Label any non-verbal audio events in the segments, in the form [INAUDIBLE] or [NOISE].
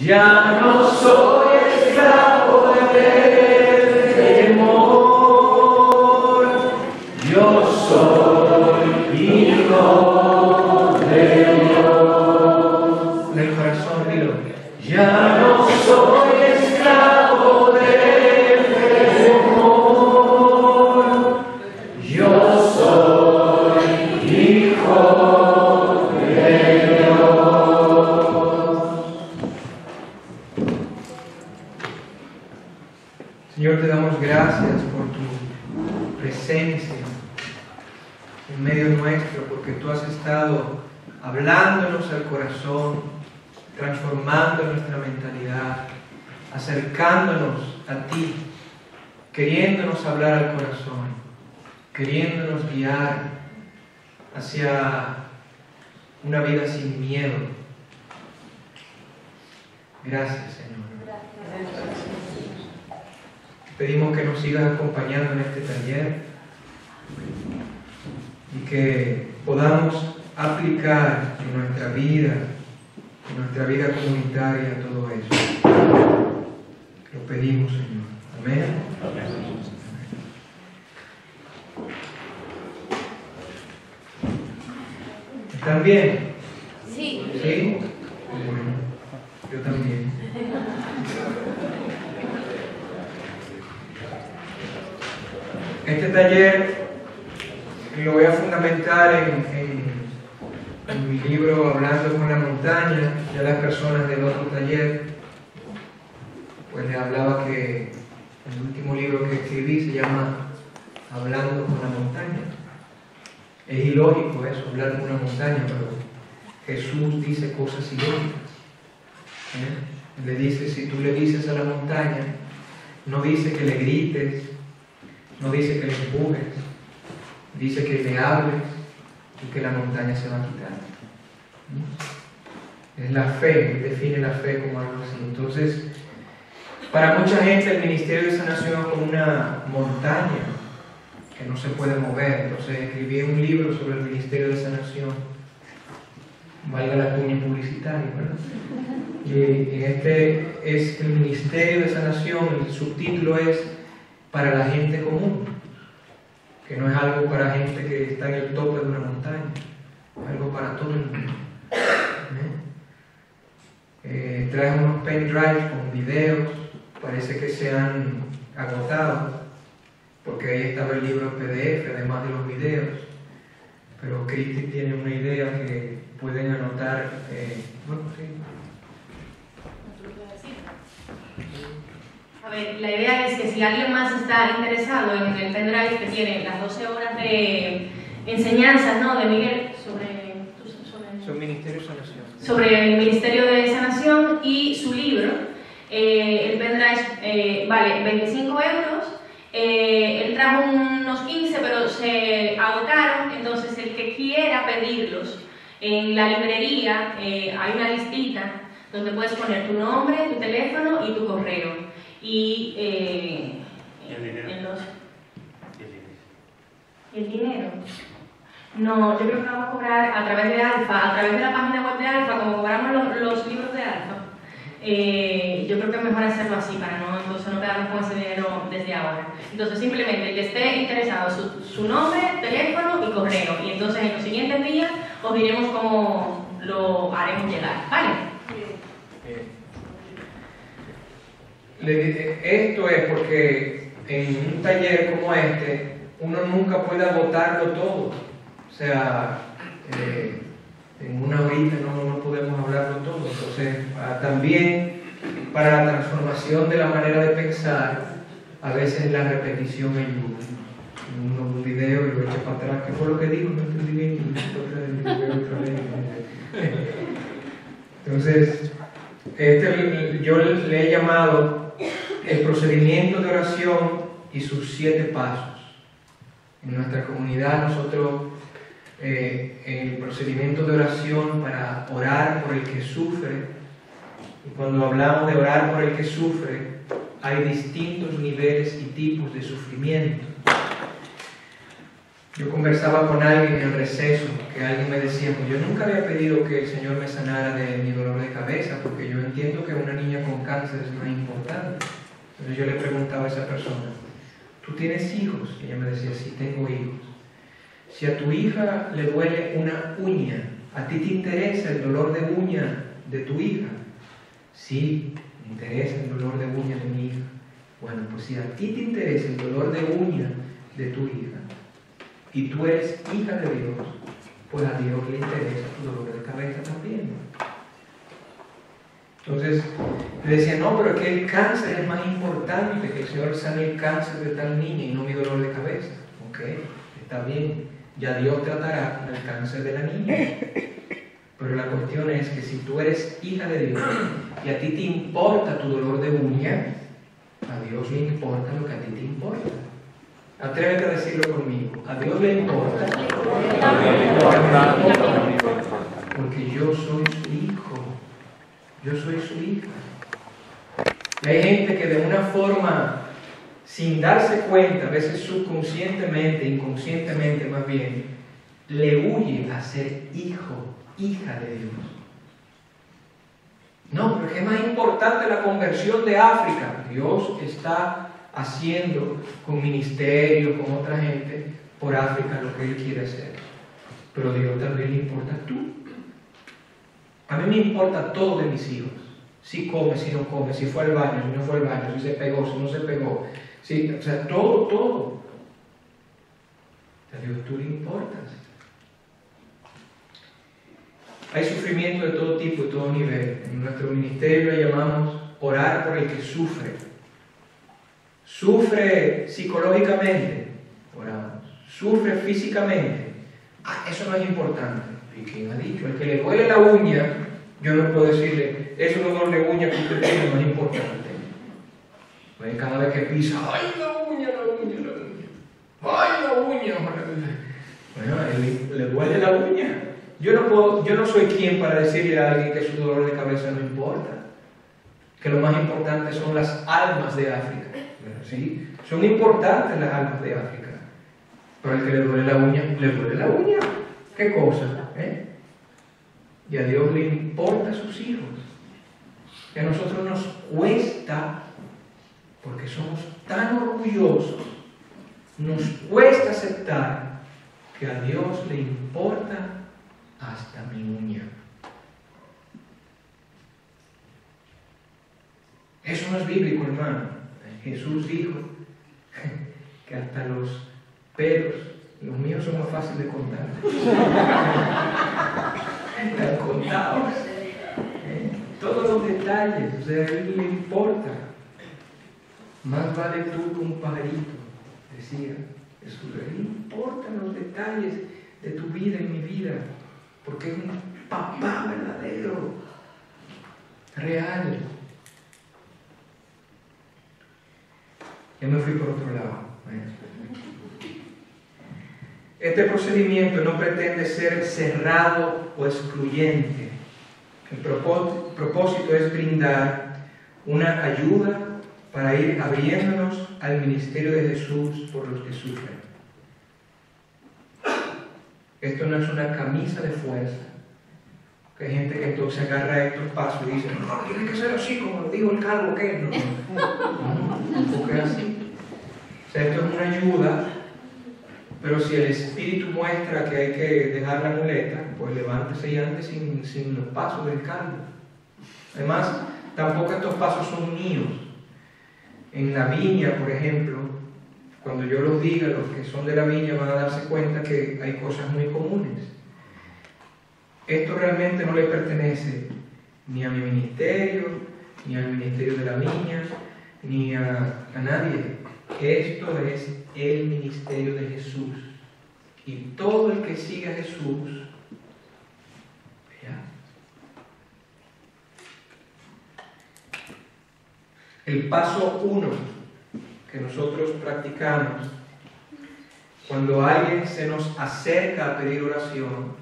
Ya no soy esclavo A ver, la idea es que si alguien más está interesado en el pendrive que tiene las 12 horas de enseñanzas, ¿no? De Miguel sobre, Ministerio de Sanación. sobre el Ministerio de Sanación y su libro, eh, el pendrive eh, vale 25 euros. Eh, él trajo unos 15, pero se agotaron, entonces el que quiera pedirlos, en la librería eh, hay una listita donde puedes poner tu nombre, tu teléfono y tu correo. Y eh, El dinero. en los- ¿El dinero? No, yo creo que vamos a cobrar a través de Alfa, a través de la página web de Alfa, como cobramos los, los libros de Alfa. eh, yo creo que es mejor hacerlo así para no, entonces no quedarnos con ese dinero desde ahora. Entonces, simplemente el que esté interesado, su, su nombre, teléfono y correo. Y entonces en los siguientes días os diremos cómo lo haremos llegar. ¿Vale? Le- esto es porque en un taller como este uno nunca puede agotarlo todo. O sea, eh, en una horita no, no podemos hablarlo todo. Entonces, ah, también para la transformación de la manera de pensar, a veces la repetición ayuda. Un video y lo echa para atrás. ¿Qué fue lo que dijo? No entendí bien. Entonces, este yo le he llamado el procedimiento de oración y sus siete pasos. En nuestra comunidad nosotros, eh, el procedimiento de oración para orar por el que sufre, y cuando hablamos de orar por el que sufre, hay distintos niveles y tipos de sufrimiento. Yo conversaba con alguien en el receso, que alguien me decía, pues yo nunca había pedido que el Señor me sanara de mi dolor de cabeza, porque yo entiendo que una niña con cáncer es más importante. Entonces yo le preguntaba a esa persona, ¿tú tienes hijos? Y ella me decía, sí, tengo hijos. Si a tu hija le duele una uña, ¿a ti te interesa el dolor de uña de tu hija? Sí, me interesa el dolor de uña de mi hija. Bueno, pues si a ti te interesa el dolor de uña de tu hija, y tú eres hija de Dios, pues a Dios le interesa tu dolor de cabeza también. Entonces, le decía, no, pero que el cáncer es más importante, que el Señor sane el cáncer de tal niña y no mi dolor de cabeza. Ok, está bien, ya Dios tratará el cáncer de la niña. Pero la cuestión es que si tú eres hija de Dios y a ti te importa tu dolor de uña, a Dios le importa lo que a ti te importa. Atrévete a decirlo conmigo. A Dios le importa. Porque yo soy su hijo. Yo soy su hija. hay gente que de una forma, sin darse cuenta, a veces subconscientemente, inconscientemente más bien, le huye a ser hijo, hija de Dios. No, porque es más importante la conversión de África. Dios está haciendo con ministerio, con otra gente, por África lo que Él quiere hacer. Pero Dios también le importa tú. A mí me importa todo de mis hijos. Si come, si no come, si fue al baño, si no fue al baño, si se pegó, si no se pegó. Si, o sea, todo, todo. A Dios tú le importas. Hay sufrimiento de todo tipo, de todo nivel. En nuestro ministerio le llamamos orar por el que sufre. Sufre psicológicamente, oramos. Sufre físicamente. Ah, eso no es importante. ¿Y quién ha dicho? El que le duele la uña, yo no puedo decirle, eso no dolor de uña que usted tiene no es importante. Cada vez que pisa, ¡ay la uña, la uña, la uña! ¡Ay la uña! Bueno, le, le duele la uña. Yo no, puedo, yo no soy quien para decirle a alguien que su dolor de cabeza no importa. Que lo más importante son las almas de África. ¿sí? Son importantes las almas de África. Pero el que le duele la uña, le duele la uña. ¿Qué cosa? Y a Dios le importa a sus hijos. Y a nosotros nos cuesta, porque somos tan orgullosos, nos cuesta aceptar que a Dios le importa hasta mi uña. Eso no es bíblico, hermano. Jesús dijo [LAUGHS] que hasta los pelos, los míos son más fáciles de contar. [LAUGHS] Están contados. ¿Eh? Todos los detalles, o sea, a él le importa. Más vale tú que un pajarito, decía Jesús. A él le importan los detalles de tu vida y mi vida, porque es un papá verdadero, real. Ya me fui por otro lado. Este procedimiento no pretende ser cerrado o excluyente. El propósito es brindar una ayuda para ir abriéndonos al ministerio de Jesús por los que sufren. Esto no es una camisa de fuerza. Hay gente que entonces agarra estos pasos y dice, no, tiene que ser así como lo dijo el calvo que no. no, es así. Esto es una ayuda, pero si el espíritu muestra que hay que dejar la muleta, pues levántese y ande sin, sin los pasos del calvo. Además, tampoco estos pasos son míos. En la viña, por ejemplo, cuando yo los diga, los que son de la viña van a darse cuenta que hay cosas muy comunes. Esto realmente no le pertenece ni a mi ministerio, ni al ministerio de la viña, ni a, a nadie. Esto es el ministerio de Jesús. Y todo el que sigue a Jesús, ¿ya? el paso uno que nosotros practicamos cuando alguien se nos acerca a pedir oración,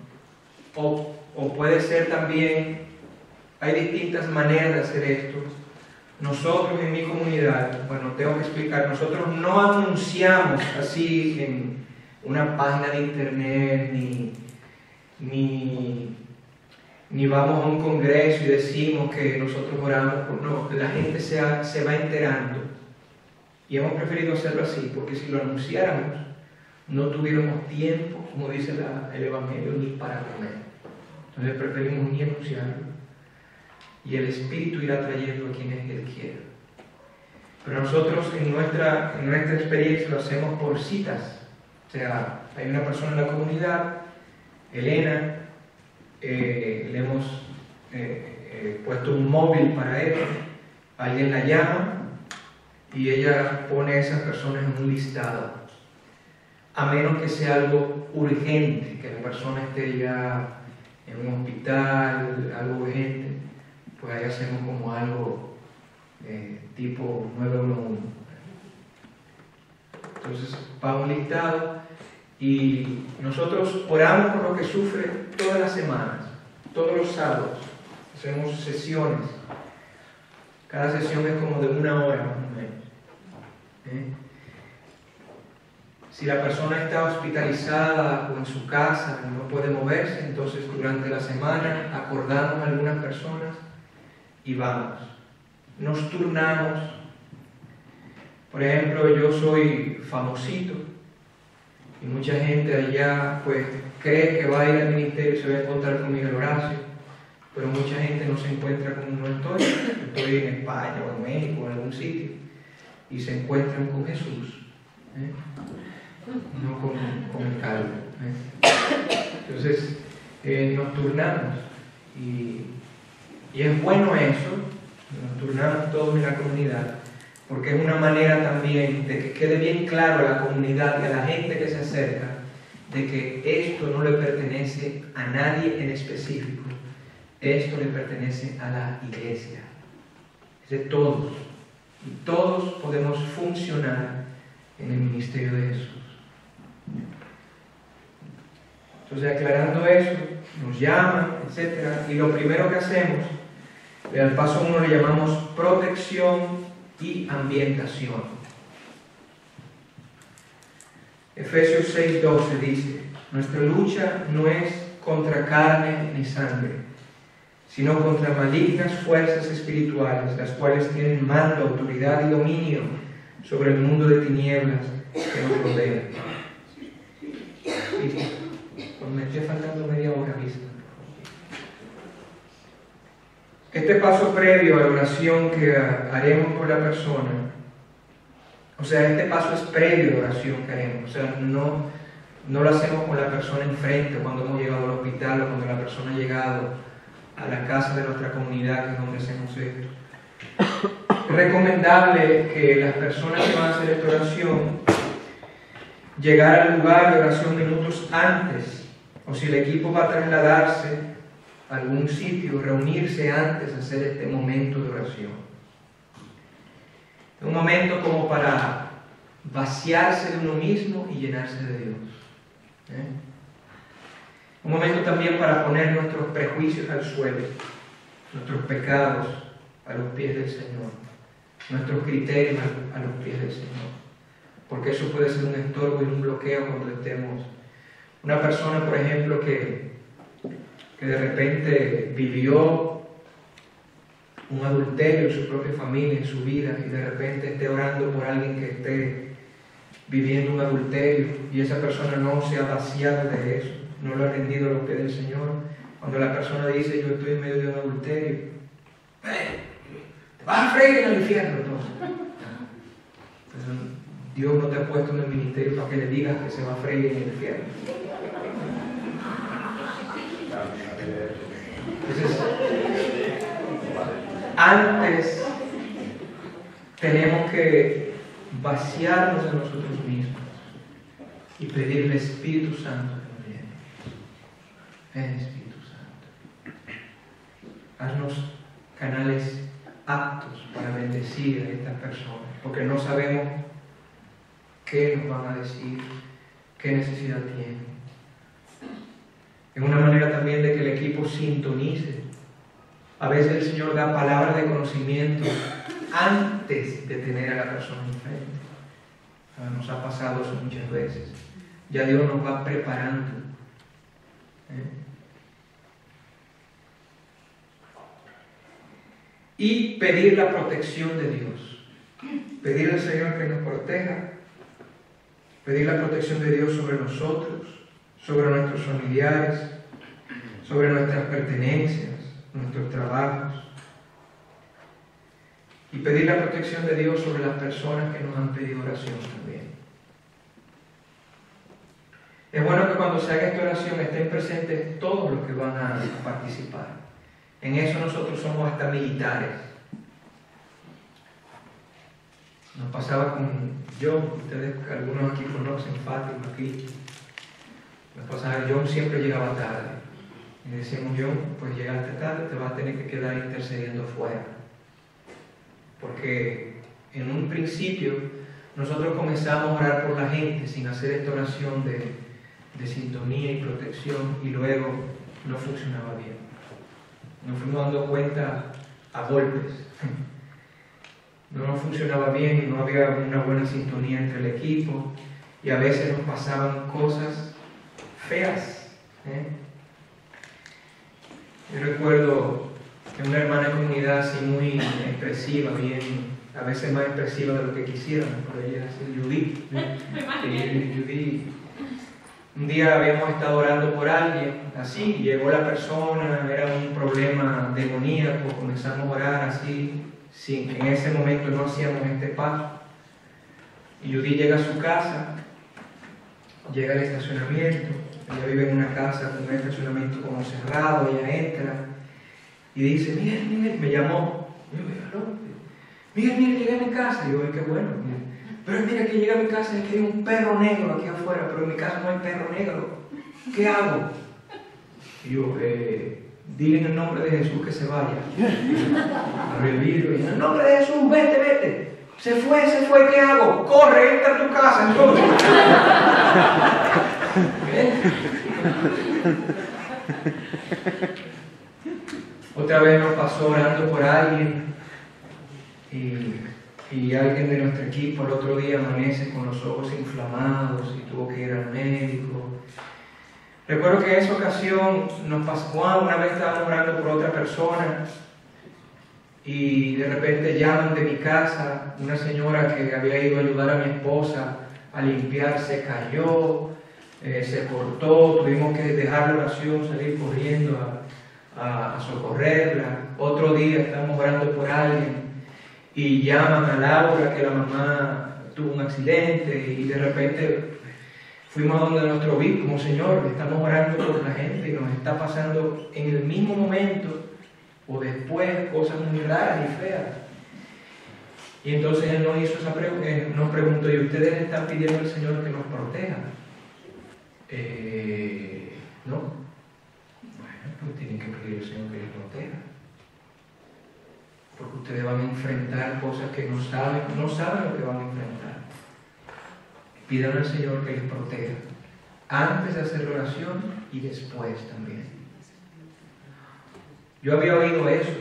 o, o puede ser también, hay distintas maneras de hacer esto, nosotros en mi comunidad, bueno, tengo que explicar, nosotros no anunciamos así en, una página de internet, ni, ni, ni vamos a un congreso y decimos que nosotros oramos por... No, la gente se, se va enterando. Y hemos preferido hacerlo así, porque si lo anunciáramos, no tuviéramos tiempo, como dice el Evangelio, ni para comer. Entonces preferimos ni anunciarlo. Y el Espíritu irá trayendo a quienes Él quiera. Pero nosotros en nuestra, en nuestra experiencia lo hacemos por citas. O sea, hay una persona en la comunidad, Elena, eh, le hemos eh, eh, puesto un móvil para ella, alguien la llama y ella pone a esas personas en un listado. A menos que sea algo urgente, que la persona esté ya en un hospital, algo urgente, pues ahí hacemos como algo eh, tipo 911. Entonces va un listado y nosotros oramos por lo que sufre todas las semanas, todos los sábados. Hacemos sesiones. Cada sesión es como de una hora más o menos. ¿eh? Si la persona está hospitalizada o en su casa y no puede moverse, entonces durante la semana acordamos a algunas personas y vamos. Nos turnamos. Por ejemplo, yo soy famosito y mucha gente allá pues cree que va a ir al ministerio y se va a encontrar con Miguel Horacio, pero mucha gente no se encuentra con no estoy. Estoy en España o en México o en algún sitio y se encuentran con Jesús. ¿eh? no con, con el calvo. ¿eh? Entonces, eh, nos turnamos y, y es bueno eso, nos turnamos todos en la comunidad, porque es una manera también de que quede bien claro a la comunidad y a la gente que se acerca de que esto no le pertenece a nadie en específico, esto le pertenece a la iglesia, es de todos, y todos podemos funcionar en el ministerio de Jesús. Entonces, aclarando eso, nos llaman, etc. Y lo primero que hacemos, al paso uno le llamamos protección y ambientación. Efesios 6:12 dice, nuestra lucha no es contra carne ni sangre, sino contra malignas fuerzas espirituales, las cuales tienen mando, autoridad y dominio sobre el mundo de tinieblas que nos rodea. Listo. Cuando me esté faltando media hora, vista. Este paso previo a la oración que haremos por la persona, o sea, este paso es previo a la oración que haremos, o sea, no, no lo hacemos con la persona enfrente cuando hemos llegado al hospital o cuando la persona ha llegado a la casa de nuestra comunidad, que es donde hacemos esto. Es recomendable que las personas que van a hacer esta oración llegar al lugar de oración minutos antes, o si el equipo va a trasladarse algún sitio, reunirse antes hacer este momento de oración. Un momento como para vaciarse de uno mismo y llenarse de Dios. ¿eh? Un momento también para poner nuestros prejuicios al suelo, nuestros pecados a los pies del Señor, nuestros criterios a los pies del Señor porque eso puede ser un estorbo y un bloqueo cuando estemos. Una persona, por ejemplo, que, que de repente vivió un adulterio en su propia familia, en su vida, y de repente esté orando por alguien que esté viviendo un adulterio y esa persona no se ha vaciado de eso, no lo ha rendido a los pies del Señor. Cuando la persona dice, yo estoy en medio de un adulterio, te vas a freír en el infierno entonces Dios no te ha puesto en el ministerio para que le digas que se va a freír en el infierno. Entonces, antes tenemos que vaciarnos de nosotros mismos y pedirle Espíritu Santo que nos llene. Ven Espíritu Santo. Haznos canales aptos para bendecir a estas personas, porque no sabemos qué nos van a decir, qué necesidad tienen. Es una manera también de que el equipo sintonice. A veces el Señor da palabras de conocimiento antes de tener a la persona enfrente. Nos ha pasado eso muchas veces. Ya Dios nos va preparando. ¿eh? Y pedir la protección de Dios. Pedir al Señor que nos proteja. Pedir la protección de Dios sobre nosotros, sobre nuestros familiares, sobre nuestras pertenencias, nuestros trabajos. Y pedir la protección de Dios sobre las personas que nos han pedido oración también. Es bueno que cuando se haga esta oración estén presentes todos los que van a participar. En eso nosotros somos hasta militares. Nos pasaba con John, ustedes algunos aquí conocen, Fátima aquí. Nos pasaba, John siempre llegaba tarde. Y decíamos, John, pues llegaste tarde, te vas a tener que quedar intercediendo fuera. Porque en un principio nosotros comenzamos a orar por la gente sin hacer esta oración de, de sintonía y protección y luego no funcionaba bien. Nos fuimos dando cuenta a golpes. [LAUGHS] No nos funcionaba bien, no había una buena sintonía entre el equipo y a veces nos pasaban cosas feas. ¿eh? Yo recuerdo que una hermana de comunidad así muy expresiva, bien, a veces más expresiva de lo que quisieran, por ella es Judith. [LAUGHS] Judith un día habíamos estado orando por alguien, así, llegó la persona, era un problema demoníaco, comenzamos a orar así, sí, en ese momento no hacíamos este paso. Y Judy llega a su casa, llega al estacionamiento, ella vive en una casa con un estacionamiento como cerrado, ella entra y dice, Miguel, Miguel, me llamó. Y yo, Miguel, Miguel, llegué a mi casa. Y yo, qué bueno. Pero mira que llega a mi casa y que hay un perro negro aquí afuera, pero en mi casa no hay perro negro. ¿Qué hago? Y yo, eh, dile en el nombre de Jesús que se vaya. [LAUGHS] Abre el vidrio y en el nombre de Jesús, vete, vete. Se fue, se fue, ¿qué hago? Corre, entra a tu casa entonces. [LAUGHS] [LAUGHS] Otra vez nos pasó orando por alguien y alguien de nuestro equipo el otro día amanece con los ojos inflamados y tuvo que ir al médico. Recuerdo que en esa ocasión nos pasó, una vez estábamos orando por otra persona y de repente llaman de mi casa una señora que había ido a ayudar a mi esposa a limpiar, se cayó, eh, se cortó, tuvimos que dejar la oración, salir corriendo a, a socorrerla. Otro día estamos orando por alguien y llaman a Laura que la mamá tuvo un accidente y de repente fuimos a donde nuestro obispo, como Señor, estamos orando por la gente y nos está pasando en el mismo momento o después cosas muy raras y feas. Y entonces él nos hizo esa pregunta, nos preguntó, ¿y ustedes están pidiendo al Señor que nos proteja? Eh, no. Bueno, pues tienen que pedir al Señor que les proteja porque ustedes van a enfrentar cosas que no saben, no saben lo que van a enfrentar. Pidan al Señor que les proteja, antes de hacer la oración y después también. Yo había oído eso,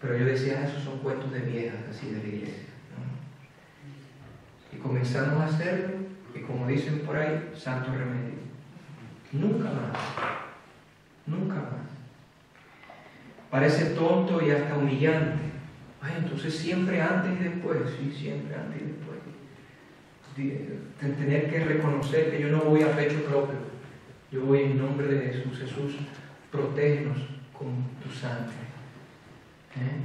pero yo decía, ah, esos son cuentos de viejas, así de la iglesia. Y comenzamos a hacerlo, y como dicen por ahí, santo remedio. Nunca más, nunca más. Parece tonto y hasta humillante. Ay, entonces siempre antes y después, sí, siempre antes y después. Tener que reconocer que yo no voy a pecho propio, yo voy en nombre de Jesús. Jesús, protégenos con tu sangre. ¿Eh?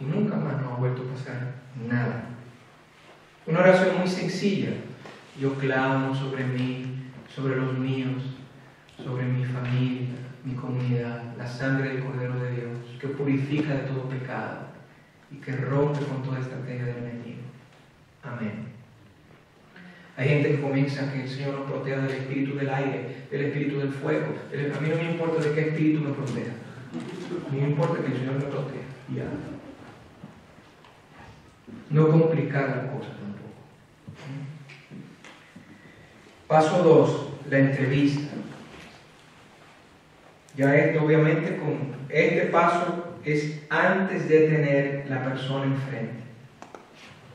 Y nunca más nos ha vuelto a pasar nada. Una oración muy sencilla. Yo clamo sobre mí, sobre los míos, sobre mi familia, mi comunidad, la sangre del Cordero de Dios, que purifica de todo pecado y que rompe con toda estrategia del enemigo. Amén. Hay gente que comienza que el Señor nos proteja del espíritu del aire, del espíritu del fuego. A mí no me importa de qué espíritu me proteja. A mí me importa que el Señor me proteja. Ya. No complicar la cosa tampoco. Paso 2, la entrevista. Ya esto obviamente con este paso es antes de tener la persona enfrente.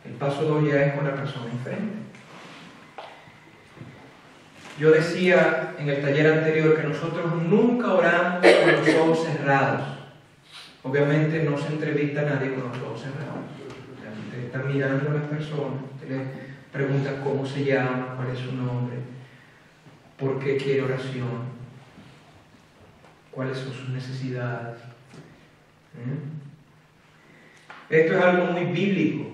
El paso 2 ya es con la persona enfrente. Yo decía en el taller anterior que nosotros nunca oramos con los ojos cerrados. Obviamente no se entrevista a nadie con los ojos cerrados. Usted está mirando a las personas, pregunta cómo se llama, cuál es su nombre, por qué quiere oración, cuáles son sus necesidades. ¿Mm? Esto es algo muy bíblico.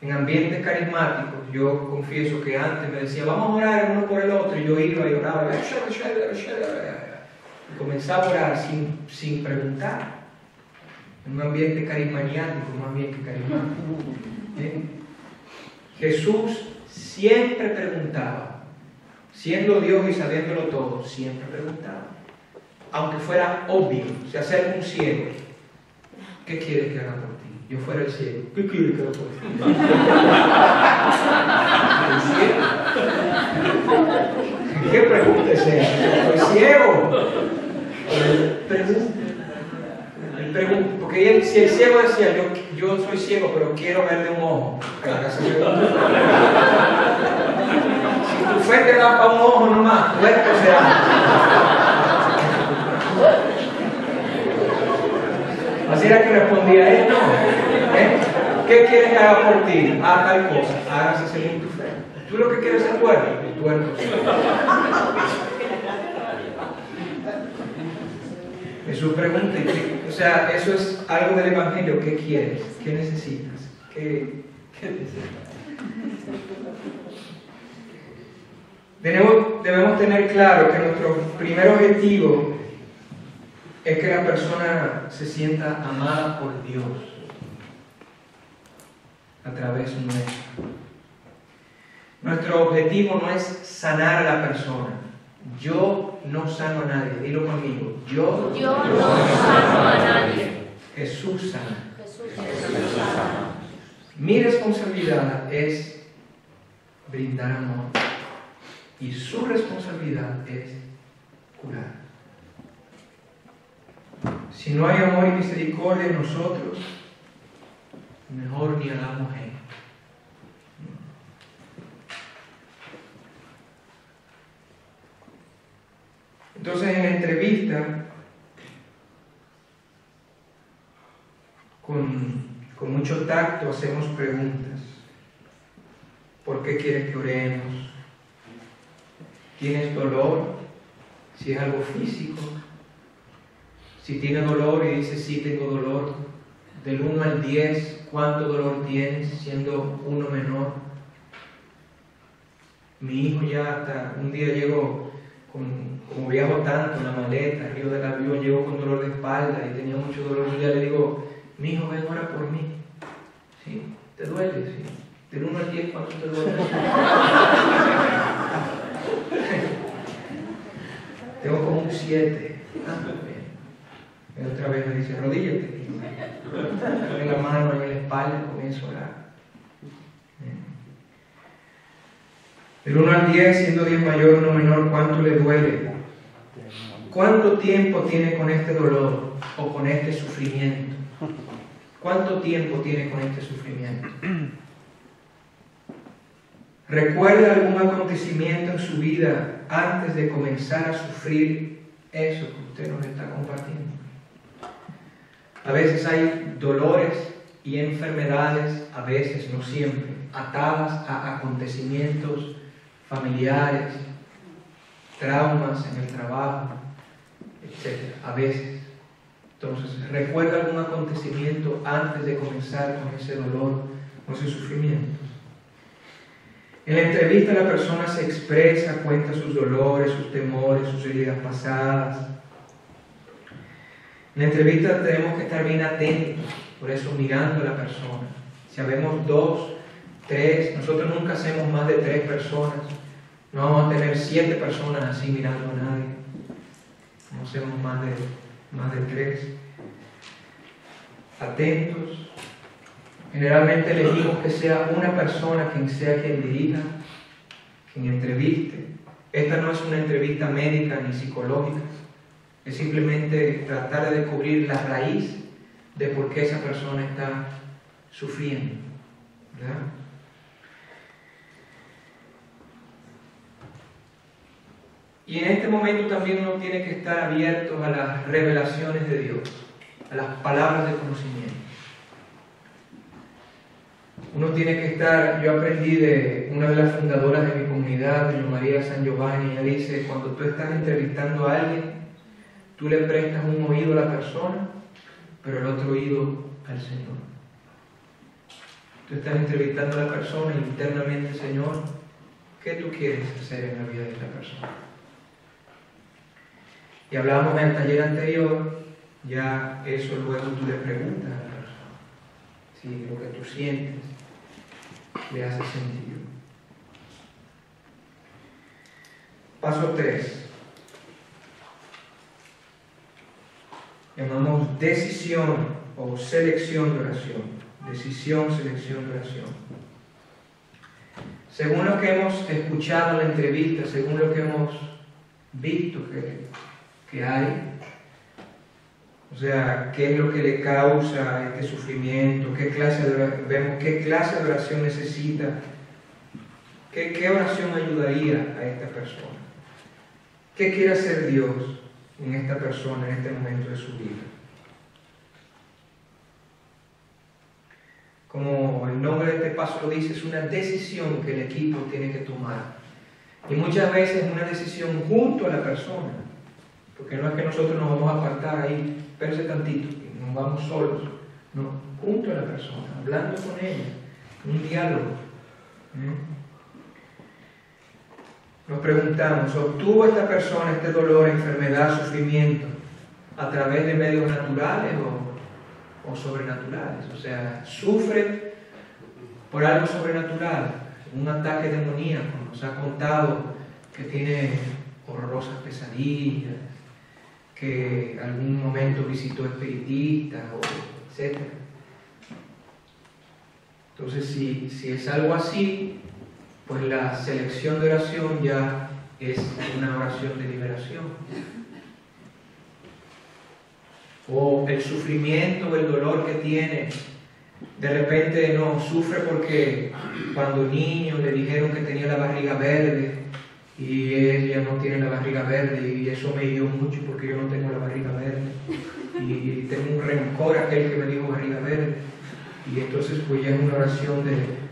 En ambientes carismáticos, yo confieso que antes me decía, vamos a orar uno por el otro, y yo iba y oraba, y comenzaba a orar sin, sin preguntar. En un ambiente carismático, más bien que carismático. ¿Eh? Jesús siempre preguntaba, siendo Dios y sabiéndolo todo, siempre preguntaba. Aunque fuera obvio, se acerca un ciego, ¿qué quieres que haga por ti? Yo fuera el ciego, ¿qué quieres que haga por ti? [LAUGHS] El ciego. ¿Qué pregunta es esa? Soy ciego. Pregunta. Pregunta, si el ciego decía, yo, yo soy ciego, pero quiero verle un ojo. Si tu fe te da para un ojo nomás, puesto será. Así era que respondía él, no. ¿Eh? ¿Qué quieres que haga por ti? Haz tal cosa, hágase según tu fe. Tú lo que quieres ser tuerto, tuerto. Jesús pregunta, o sea, eso es algo del Evangelio. ¿Qué quieres? ¿Qué necesitas? ¿Qué, qué necesitas? Debemos, debemos tener claro que nuestro primer objetivo es que la persona se sienta amada por Dios a través nuestro. Nuestro objetivo no es sanar a la persona. Yo no sano a nadie. Dilo conmigo. Yo, Yo no sano a nadie. Jesús sana. Jesús sana. Mi responsabilidad es brindar amor. Y su responsabilidad es curar. Si no hay amor y misericordia en nosotros, mejor ni hagamos él. Entonces en la entrevista, con, con mucho tacto hacemos preguntas. ¿Por qué quieres que oremos? ¿Tienes dolor? Si es algo físico. Si tiene dolor y dice sí tengo dolor, del 1 al 10, ¿cuánto dolor tienes siendo uno menor? Mi hijo ya hasta un día llegó, con, como viajo tanto en la maleta, Río del Avión, llegó con dolor de espalda y tenía mucho dolor. Un día le digo, mi hijo, ven ora por mí. ¿Sí? ¿Te duele? Sí. Del 1 al 10, ¿cuánto te duele? [LAUGHS] Tengo como un 7. Ah. Y otra vez me dice, arrodíllate. Pone la mano en la espalda y comienzo a orar. Del 1 al 10, siendo 10 mayor, uno menor, ¿cuánto le duele? ¿Cuánto tiempo tiene con este dolor o con este sufrimiento? ¿Cuánto tiempo tiene con este sufrimiento? ¿Recuerda algún acontecimiento en su vida antes de comenzar a sufrir eso que usted nos está compartiendo? A veces hay dolores y enfermedades, a veces, no siempre, atadas a acontecimientos familiares, traumas en el trabajo, etc. A veces. Entonces, recuerda algún acontecimiento antes de comenzar con ese dolor, con ese sufrimiento. En la entrevista la persona se expresa, cuenta sus dolores, sus temores, sus heridas pasadas. En la entrevista tenemos que estar bien atentos, por eso mirando a la persona. Si habemos dos, tres, nosotros nunca hacemos más de tres personas. No vamos a tener siete personas así mirando a nadie. No hacemos más de, más de tres. Atentos. Generalmente elegimos que sea una persona quien sea quien dirija, quien entreviste. Esta no es una entrevista médica ni psicológica. Es simplemente tratar de descubrir la raíz de por qué esa persona está sufriendo. ¿verdad? Y en este momento también uno tiene que estar abierto a las revelaciones de Dios, a las palabras de conocimiento. Uno tiene que estar, yo aprendí de una de las fundadoras de mi comunidad, de María San Giovanni, ella dice, cuando tú estás entrevistando a alguien, tú le prestas un oído a la persona, pero el otro oído al Señor. Tú estás entrevistando a la persona internamente, Señor, ¿qué tú quieres hacer en la vida de esta persona? Y hablábamos en el taller anterior, ya eso luego tú le preguntas a la persona, si lo que tú sientes le hace sentido. Paso 3. Llamamos decisión o selección de oración. Decisión, selección oración. Según lo que hemos escuchado en la entrevista, según lo que hemos visto que, hay, o sea, qué es lo que le causa este sufrimiento, qué clase de, vemos qué clase de oración necesita, qué, qué oración ayudaría a esta persona, qué quiere hacer Dios en esta persona en este momento de su vida. Como el nombre de este paso lo dice, es una decisión que el equipo tiene que tomar. Y muchas veces es una decisión junto a la persona, porque no es que nosotros nos vamos a apartar ahí espérese tantito, no vamos solos, no, junto a la persona, hablando con ella, un diálogo. ¿eh? Nos preguntamos, ¿obtuvo esta persona este dolor, enfermedad, sufrimiento a través de medios naturales o, o sobrenaturales? O sea, sufre por algo sobrenatural, un ataque demoníaco, nos ha contado que tiene horrorosas pesadillas, que algún momento visitó espiritistas, etc. Entonces, si, si es algo así, pues la selección de oración ya es una oración de liberación. O el sufrimiento, el dolor que tiene, de repente no sufre porque cuando niño le dijeron que tenía la barriga verde y ella no tiene la barriga verde y eso me dio mucho porque yo no tengo la barriga verde. Y tengo un rencor a aquel que me dijo barriga verde. Y entonces pues ya es una oración de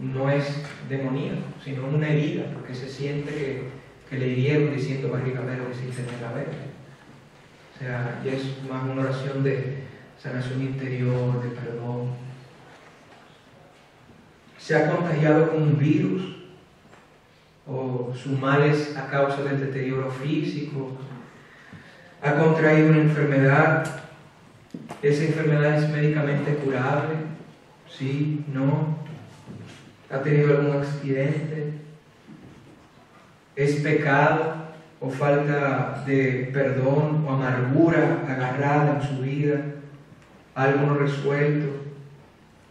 no es demoníaco sino una herida porque se siente que, que le hirieron diciendo barriga verde sin tenerla verde. O sea ya es más una oración de sanación interior de perdón. Se ha contagiado con un virus o sus males a causa del deterioro físico, ha contraído una enfermedad, esa enfermedad es médicamente curable, sí, no, ha tenido algún accidente, es pecado o falta de perdón o amargura agarrada en su vida, algo no resuelto,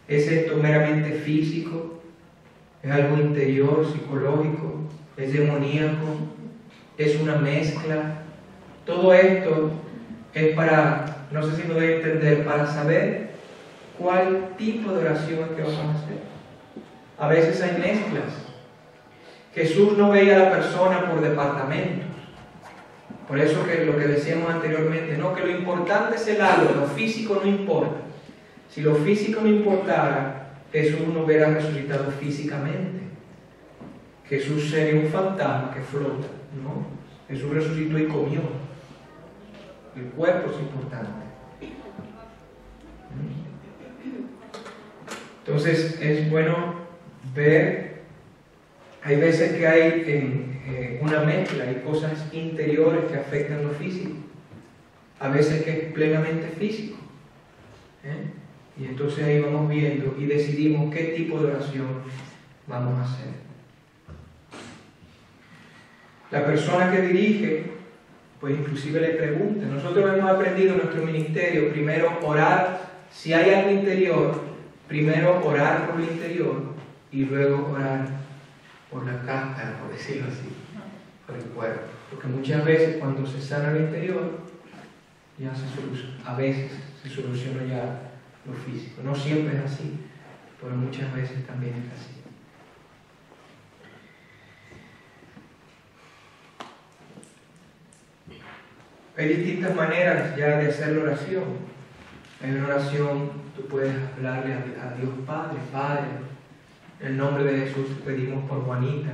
es esto meramente físico, es algo interior, psicológico, es demoníaco, es una mezcla. Todo esto es para, no sé si me voy a entender, para saber cuál tipo de oración es que vamos a hacer. A veces hay mezclas. Jesús no veía a la persona por departamentos. Por eso que lo que decíamos anteriormente, no, que lo importante es el alma, lo físico no importa. Si lo físico no importara, Jesús no hubiera resucitado físicamente. Jesús sería un fantasma que flota, ¿no? Jesús resucitó y comió. El cuerpo es importante. Entonces es bueno ver, hay veces que hay eh, una mezcla, hay cosas interiores que afectan lo físico, a veces que es plenamente físico. ¿eh? Y entonces ahí vamos viendo y decidimos qué tipo de oración vamos a hacer. La persona que dirige, pues inclusive le pregunta. Nosotros hemos aprendido en nuestro ministerio primero orar, si hay algo interior, primero orar por el interior y luego orar por la cáscara, por decirlo así, por el cuerpo. Porque muchas veces cuando se sana el interior, ya se soluciona, a veces se soluciona ya lo físico. No siempre es así, pero muchas veces también es así. Hay distintas maneras ya de hacer la oración. Hay una oración, tú puedes hablarle a, Dios Padre, Padre. En el nombre de Jesús pedimos por Juanita,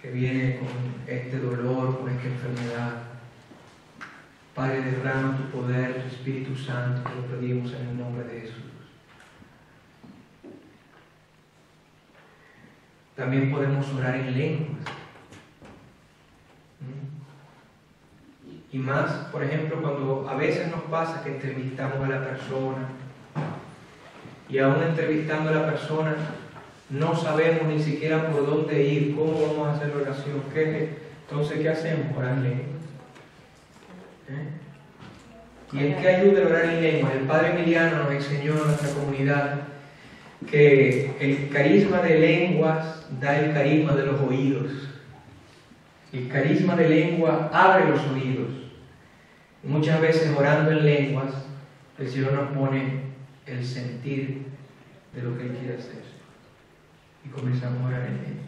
que viene con este dolor, con esta enfermedad. Padre, derrama tu poder, tu Espíritu Santo, te lo pedimos en el nombre de Jesús. También podemos orar en lenguas. Y más, por ejemplo, cuando a veces nos pasa que entrevistamos a la persona y aún entrevistando a la persona no sabemos ni siquiera por dónde ir, cómo vamos a hacer la oración. ¿Qué? Entonces, ¿qué hacemos? Orar en lengua. ¿Eh? ¿Y en qué ayuda el orar en lengua? El Padre Emiliano nos enseñó en nuestra comunidad que el carisma de lenguas da el carisma de los oídos. El carisma de lengua abre los oídos. Muchas veces orando en lenguas, el Señor nos pone el sentir de lo que Él quiere hacer. Y comenzamos a orar en lenguas.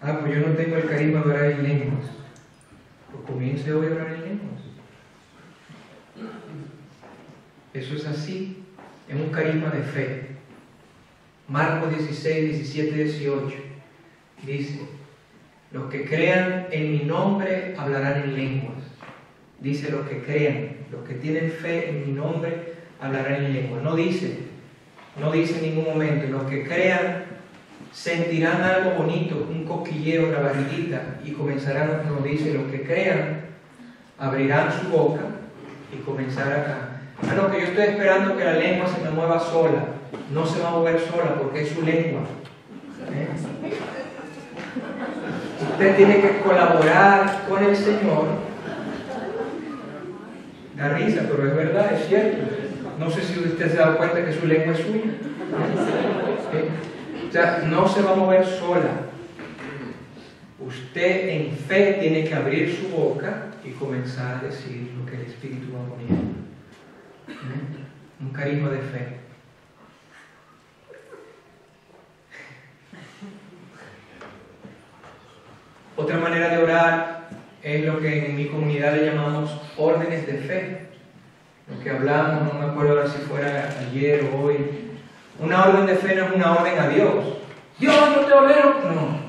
Ah, pues yo no tengo el carisma de orar en lenguas. Pues comience hoy a orar en lenguas. Eso es así, es un carisma de fe. Marcos 16, 17, 18 dice, los que crean en mi nombre hablarán en lenguas. Dice los que crean, los que tienen fe en mi nombre hablarán en lenguas. No dice, no dice en ningún momento, los que crean sentirán algo bonito, un coquilleo, una barriguita y comenzarán, no dice, los que crean abrirán su boca y comenzarán a... Ah, no, que yo estoy esperando que la lengua se me mueva sola. No se va a mover sola porque es su lengua. ¿Eh? Usted tiene que colaborar con el Señor. Da risa, pero es verdad, es cierto. No sé si usted se ha dado cuenta que su lengua es suya. O sea, no se va a mover sola. Usted en fe tiene que abrir su boca y comenzar a decir lo que el Espíritu va poniendo. Un carisma de fe. Otra manera de orar es lo que en mi comunidad le llamamos órdenes de fe. Lo que hablamos, no me acuerdo si fuera ayer o hoy. Una orden de fe no es una orden a Dios. Dios, yo te ordeno. No.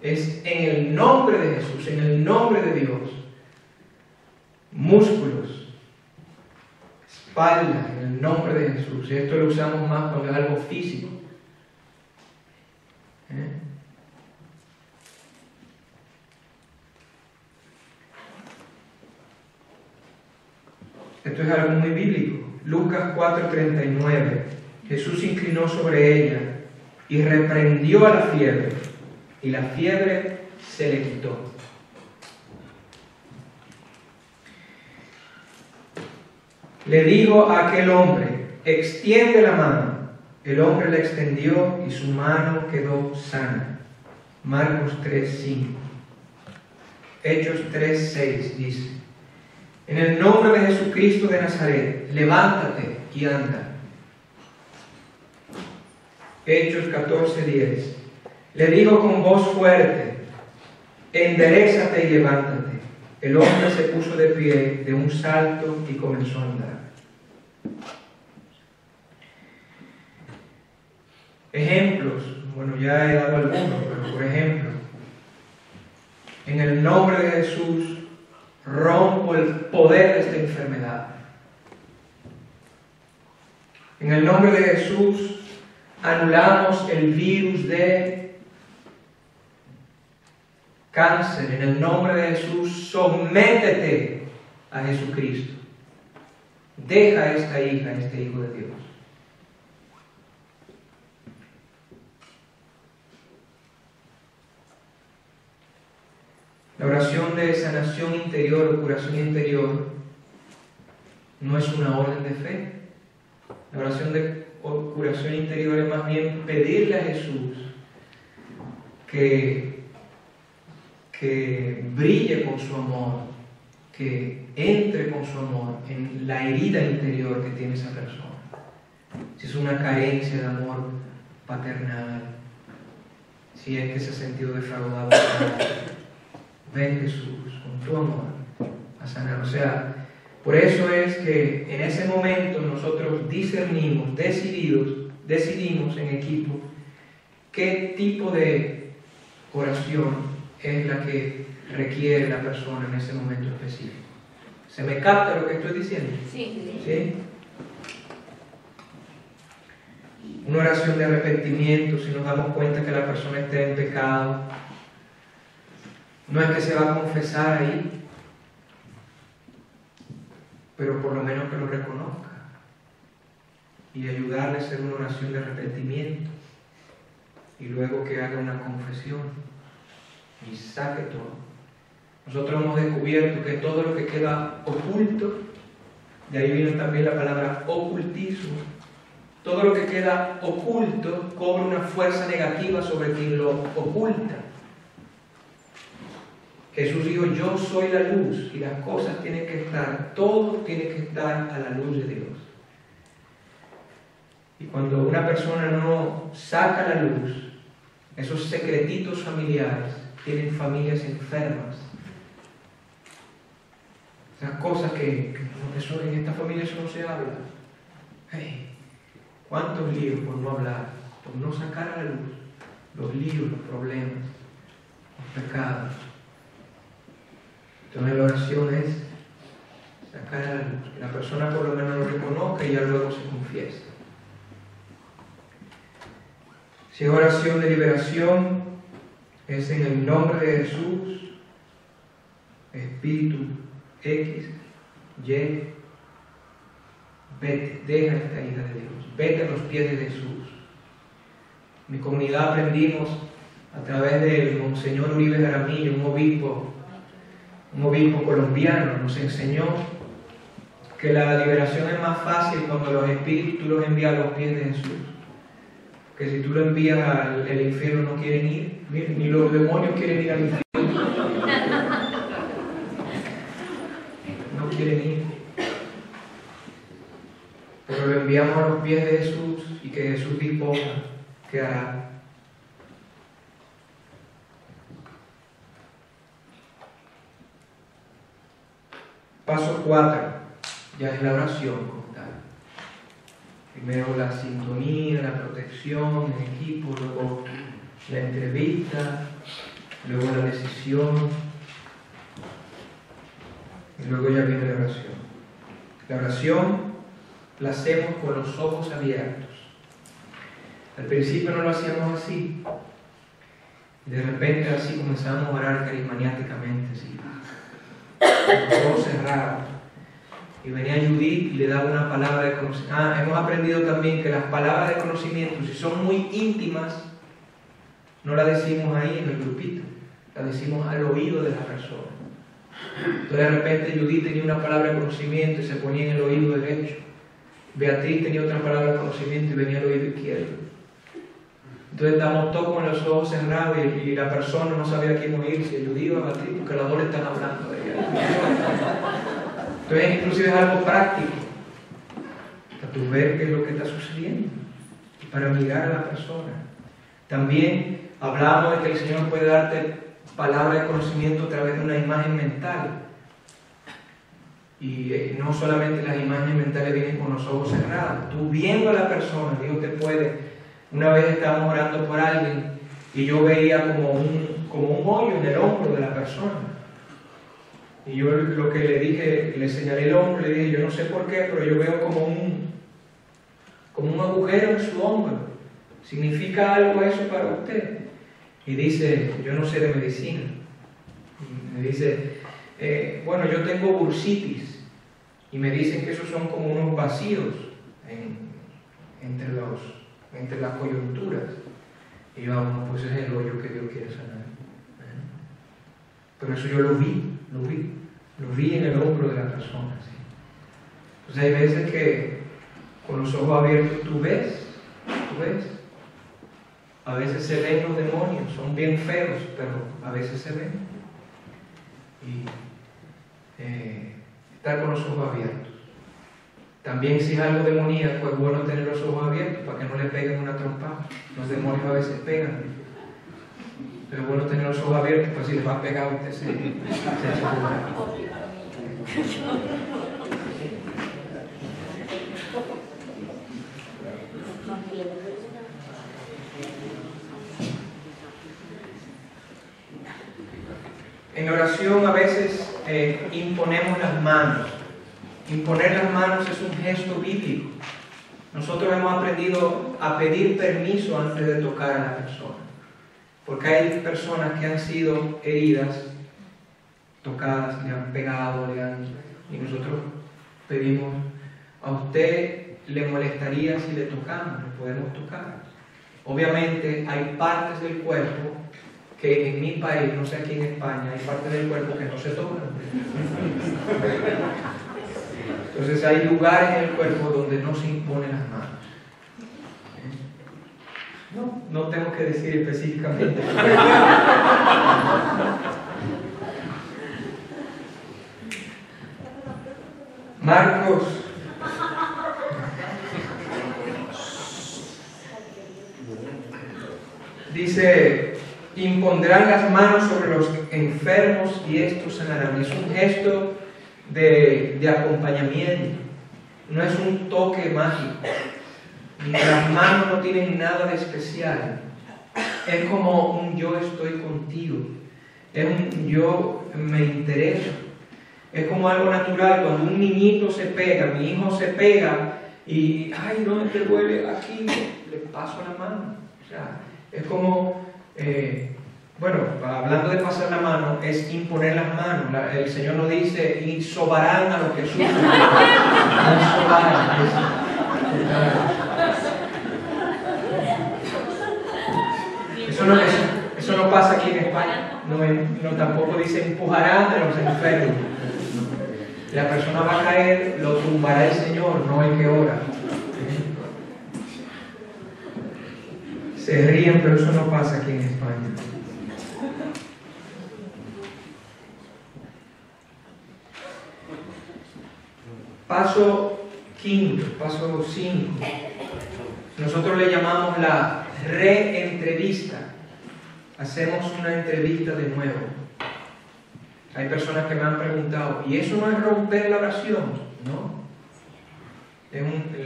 Es en el nombre de Jesús, en el nombre de Dios. Músculos, espalda, en el nombre de Jesús. Y esto lo usamos más cuando es algo físico. ¿Eh? Esto es algo muy bíblico. Lucas 4:39. Jesús inclinó sobre ella y reprendió a la fiebre, y la fiebre se le quitó. Le dijo a aquel hombre, extiende la mano. El hombre la extendió y su mano quedó sana. Marcos 3:5. Hechos 3:6 dice, en el nombre de Jesucristo de Nazaret, levántate y anda. Hechos 14:10. Le digo con voz fuerte, enderezate y levántate. El hombre se puso de pie de un salto y comenzó a andar. Ejemplos, bueno, ya he dado algunos, pero por ejemplo, en el nombre de Jesús, rompo el poder de esta enfermedad. En el nombre de Jesús anulamos el virus de cáncer. En el nombre de Jesús sométete a Jesucristo. Deja esta hija, a este hijo de Dios. La oración de sanación interior o curación interior no es una orden de fe. La oración de curación interior es más bien pedirle a Jesús que, que brille con su amor, que entre con su amor en la herida interior que tiene esa persona. Si es una carencia de amor paternal, si es que se ha sentido defraudado ven Jesús, con tu amor, a sanar. O sea, por eso es que en ese momento nosotros discernimos, decididos, decidimos en equipo qué tipo de oración es la que requiere la persona en ese momento específico. ¿Se me capta lo que estoy diciendo? Sí. ¿Sí? Una oración de arrepentimiento, si nos damos cuenta que la persona está en pecado, no es que se va a confesar ahí, pero por lo menos que lo reconozca y ayudarle a hacer una oración de arrepentimiento y luego que haga una confesión y saque todo. Nosotros hemos descubierto que todo lo que queda oculto, de ahí viene también la palabra ocultismo, todo lo que queda oculto cobra una fuerza negativa sobre quien lo oculta. Jesús dijo, yo soy la luz y las cosas tienen que estar, todo tiene que estar a la luz de Dios. Y cuando una persona no saca la luz, esos secretitos familiares tienen familias enfermas. Esas cosas que, en esta familia eso no se habla. Hey, ¿Cuántos líos por no hablar, por no sacar a la luz los líos, los problemas, los pecados? Entonces la oración es sacar que la persona por lo menos lo reconozca y ya luego se confiesa. Si es oración de liberación, es en el nombre de Jesús, Espíritu X, Y, vete, deja esta hija de Dios, vete a los pies de Jesús. Mi comunidad aprendimos a través del Monseñor Uribe Jaramillo, un obispo, un obispo colombiano, nos enseñó que la liberación es más fácil cuando los espíritus los envías a los pies de Jesús. Que si tú lo envías al infierno no quieren ir, ni los demonios quieren ir al infierno. No quieren ir. Pero lo enviamos a los pies de Jesús y que Jesús disponga que hará. Paso 4, ya es la oración como tal. Primero la sintonía, la protección en equipo, luego la entrevista, luego la decisión, y luego ya viene la oración. La oración la hacemos con los ojos abiertos. Al principio no lo hacíamos así. De repente así comenzamos a orar carismaniáticamente, así, ojos cerrados. Y venía Judith y le daba una palabra de conocimiento. Ah, hemos aprendido también que las palabras de conocimiento, si son muy íntimas, no las decimos ahí en el grupito, las decimos al oído de la persona. Entonces de repente Judith tenía una palabra de conocimiento y se ponía en el oído derecho. Beatriz tenía otra palabra de conocimiento y venía al oído izquierdo. Entonces estamos todos con los ojos cerrados y, la persona no sabía a quién oír, si a o Beatriz, porque los dos le están hablando. Entonces inclusive es algo práctico. Para tú ver qué es lo que está sucediendo. Para mirar a la persona. También hablamos de que el Señor puede darte palabra de conocimiento a través de una imagen mental. Y eh, no solamente las imágenes mentales vienen con los ojos cerrados. Tú viendo a la persona, Dios te puede. Una vez estábamos orando por alguien y yo veía como un, como un hoyo en el hombro de la persona. Y yo lo que le dije, le señalé el hombro, le dije, yo no sé por qué, pero yo veo como un, como un agujero en su hombro. ¿Significa algo eso para usted? Y dice, yo no sé de medicina. Y me dice, eh, bueno, yo tengo bursitis. Y me dicen que esos son como unos vacíos en, entre, los, entre las coyunturas. Y yo, ah, pues es el hoyo que Dios quiere sanar. Pero eso yo lo vi, lo vi, lo vi en el hombro de la persona. Entonces hay veces que con los ojos abiertos tú ves, tú ves. A veces se ven los demonios, son bien feos, pero a veces se ven. Y eh, estar con los ojos abiertos. También si es algo demoníaco es bueno tener los ojos abiertos para que no le peguen una trompada. Los demonios a veces pegan. Pero bueno tener los ojos abiertos, pues si les va a pegar usted se, se. En oración a veces eh, imponemos las manos. Imponer las manos es un gesto bíblico. Nosotros hemos aprendido a pedir permiso antes de tocar a la persona. Porque hay personas que han sido heridas, tocadas, le han pegado, le han... Y nosotros pedimos, a usted le molestaría si le tocamos, le podemos tocar. Obviamente hay partes del cuerpo que en mi país, no sé aquí en España, hay partes del cuerpo que no se tocan. Entonces hay lugares en el cuerpo donde no se imponen las manos. No, no tengo que decir específicamente. Marcos. Dice, impondrán las manos sobre los enfermos y estos sanarán. Es un gesto de, de acompañamiento, no es un toque mágico. Las manos no tienen nada de especial. Es como un yo estoy contigo. Es un yo me interesa. Es como algo natural. Cuando un niñito se pega, mi hijo se pega y, ay, no, te duele aquí, le paso la mano. O sea, es como, eh, bueno, hablando de pasar la mano, es imponer las manos. La- el Señor nos dice, y sobarán a los que sufren. No [LAUGHS] sobarán, es- Eso eso, no pasa aquí en España. No, tampoco dice empujarán a los enfermos. La persona va a caer, lo tumbará el Señor, no el que ora. Se ríen, pero eso no pasa aquí en España. Paso quinto, paso cinco. Nosotros le llamamos la reentrevista. Hacemos una entrevista de nuevo. Hay personas que me han preguntado, ¿y eso no es romper la oración? No.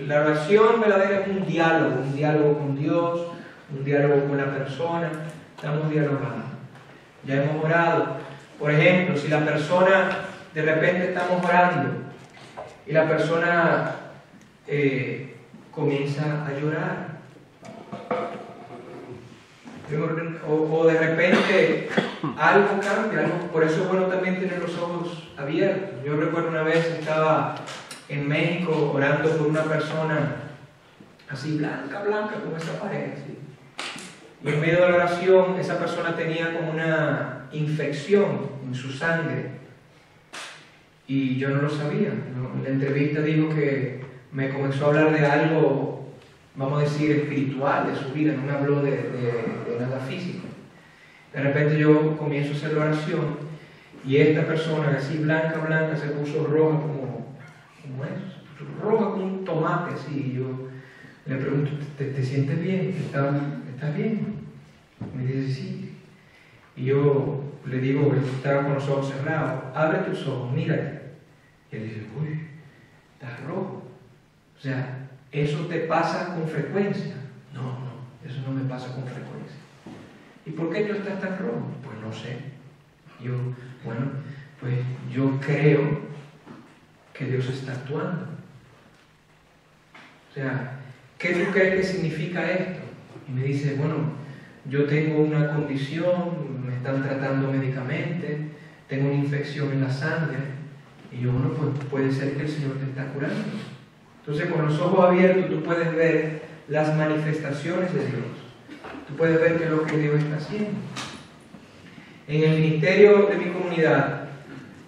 La oración verdadera es un diálogo, un diálogo con Dios, un diálogo con la persona. Estamos dialogando. Ya hemos orado. Por ejemplo, si la persona, de repente estamos orando y la persona eh, comienza a llorar. O, de repente algo cambia, algo- por eso es bueno también tener los ojos abiertos. Yo recuerdo una vez estaba en México orando por una persona así blanca, blanca, como esa pared. Y en medio de la oración esa persona tenía como una infección en su sangre y yo no lo sabía. ¿no? En la entrevista dijo que me comenzó a hablar de algo, vamos a decir, espiritual de su vida, no me habló de- nada físico. De repente yo comienzo a hacer la oración y esta persona, así blanca, blanca, se puso roja como, como eso, roja como un tomate, así. Y yo le pregunto, ¿te, te sientes bien? ¿Estás, ¿Estás bien? Me dice, sí. Y yo le digo, estaba con los ojos cerrados, abre tus ojos, mírate. Y él dice, uy, estás rojo. O sea, ¿eso te pasa con frecuencia? No, no, eso no me pasa con frecuencia. ¿Y por qué tú estás tan rojo? Pues no sé. Yo, bueno, pues yo creo que Dios está actuando. O sea, ¿qué tú crees que significa esto? Y me dice, bueno, yo tengo una condición, me están tratando médicamente, tengo una infección en la sangre, y yo, bueno, pues puede ser que el Señor te está curando. Entonces, con los ojos abiertos tú puedes ver las manifestaciones de Dios. Puedes ver qué es lo que Dios está haciendo. En el ministerio de mi comunidad,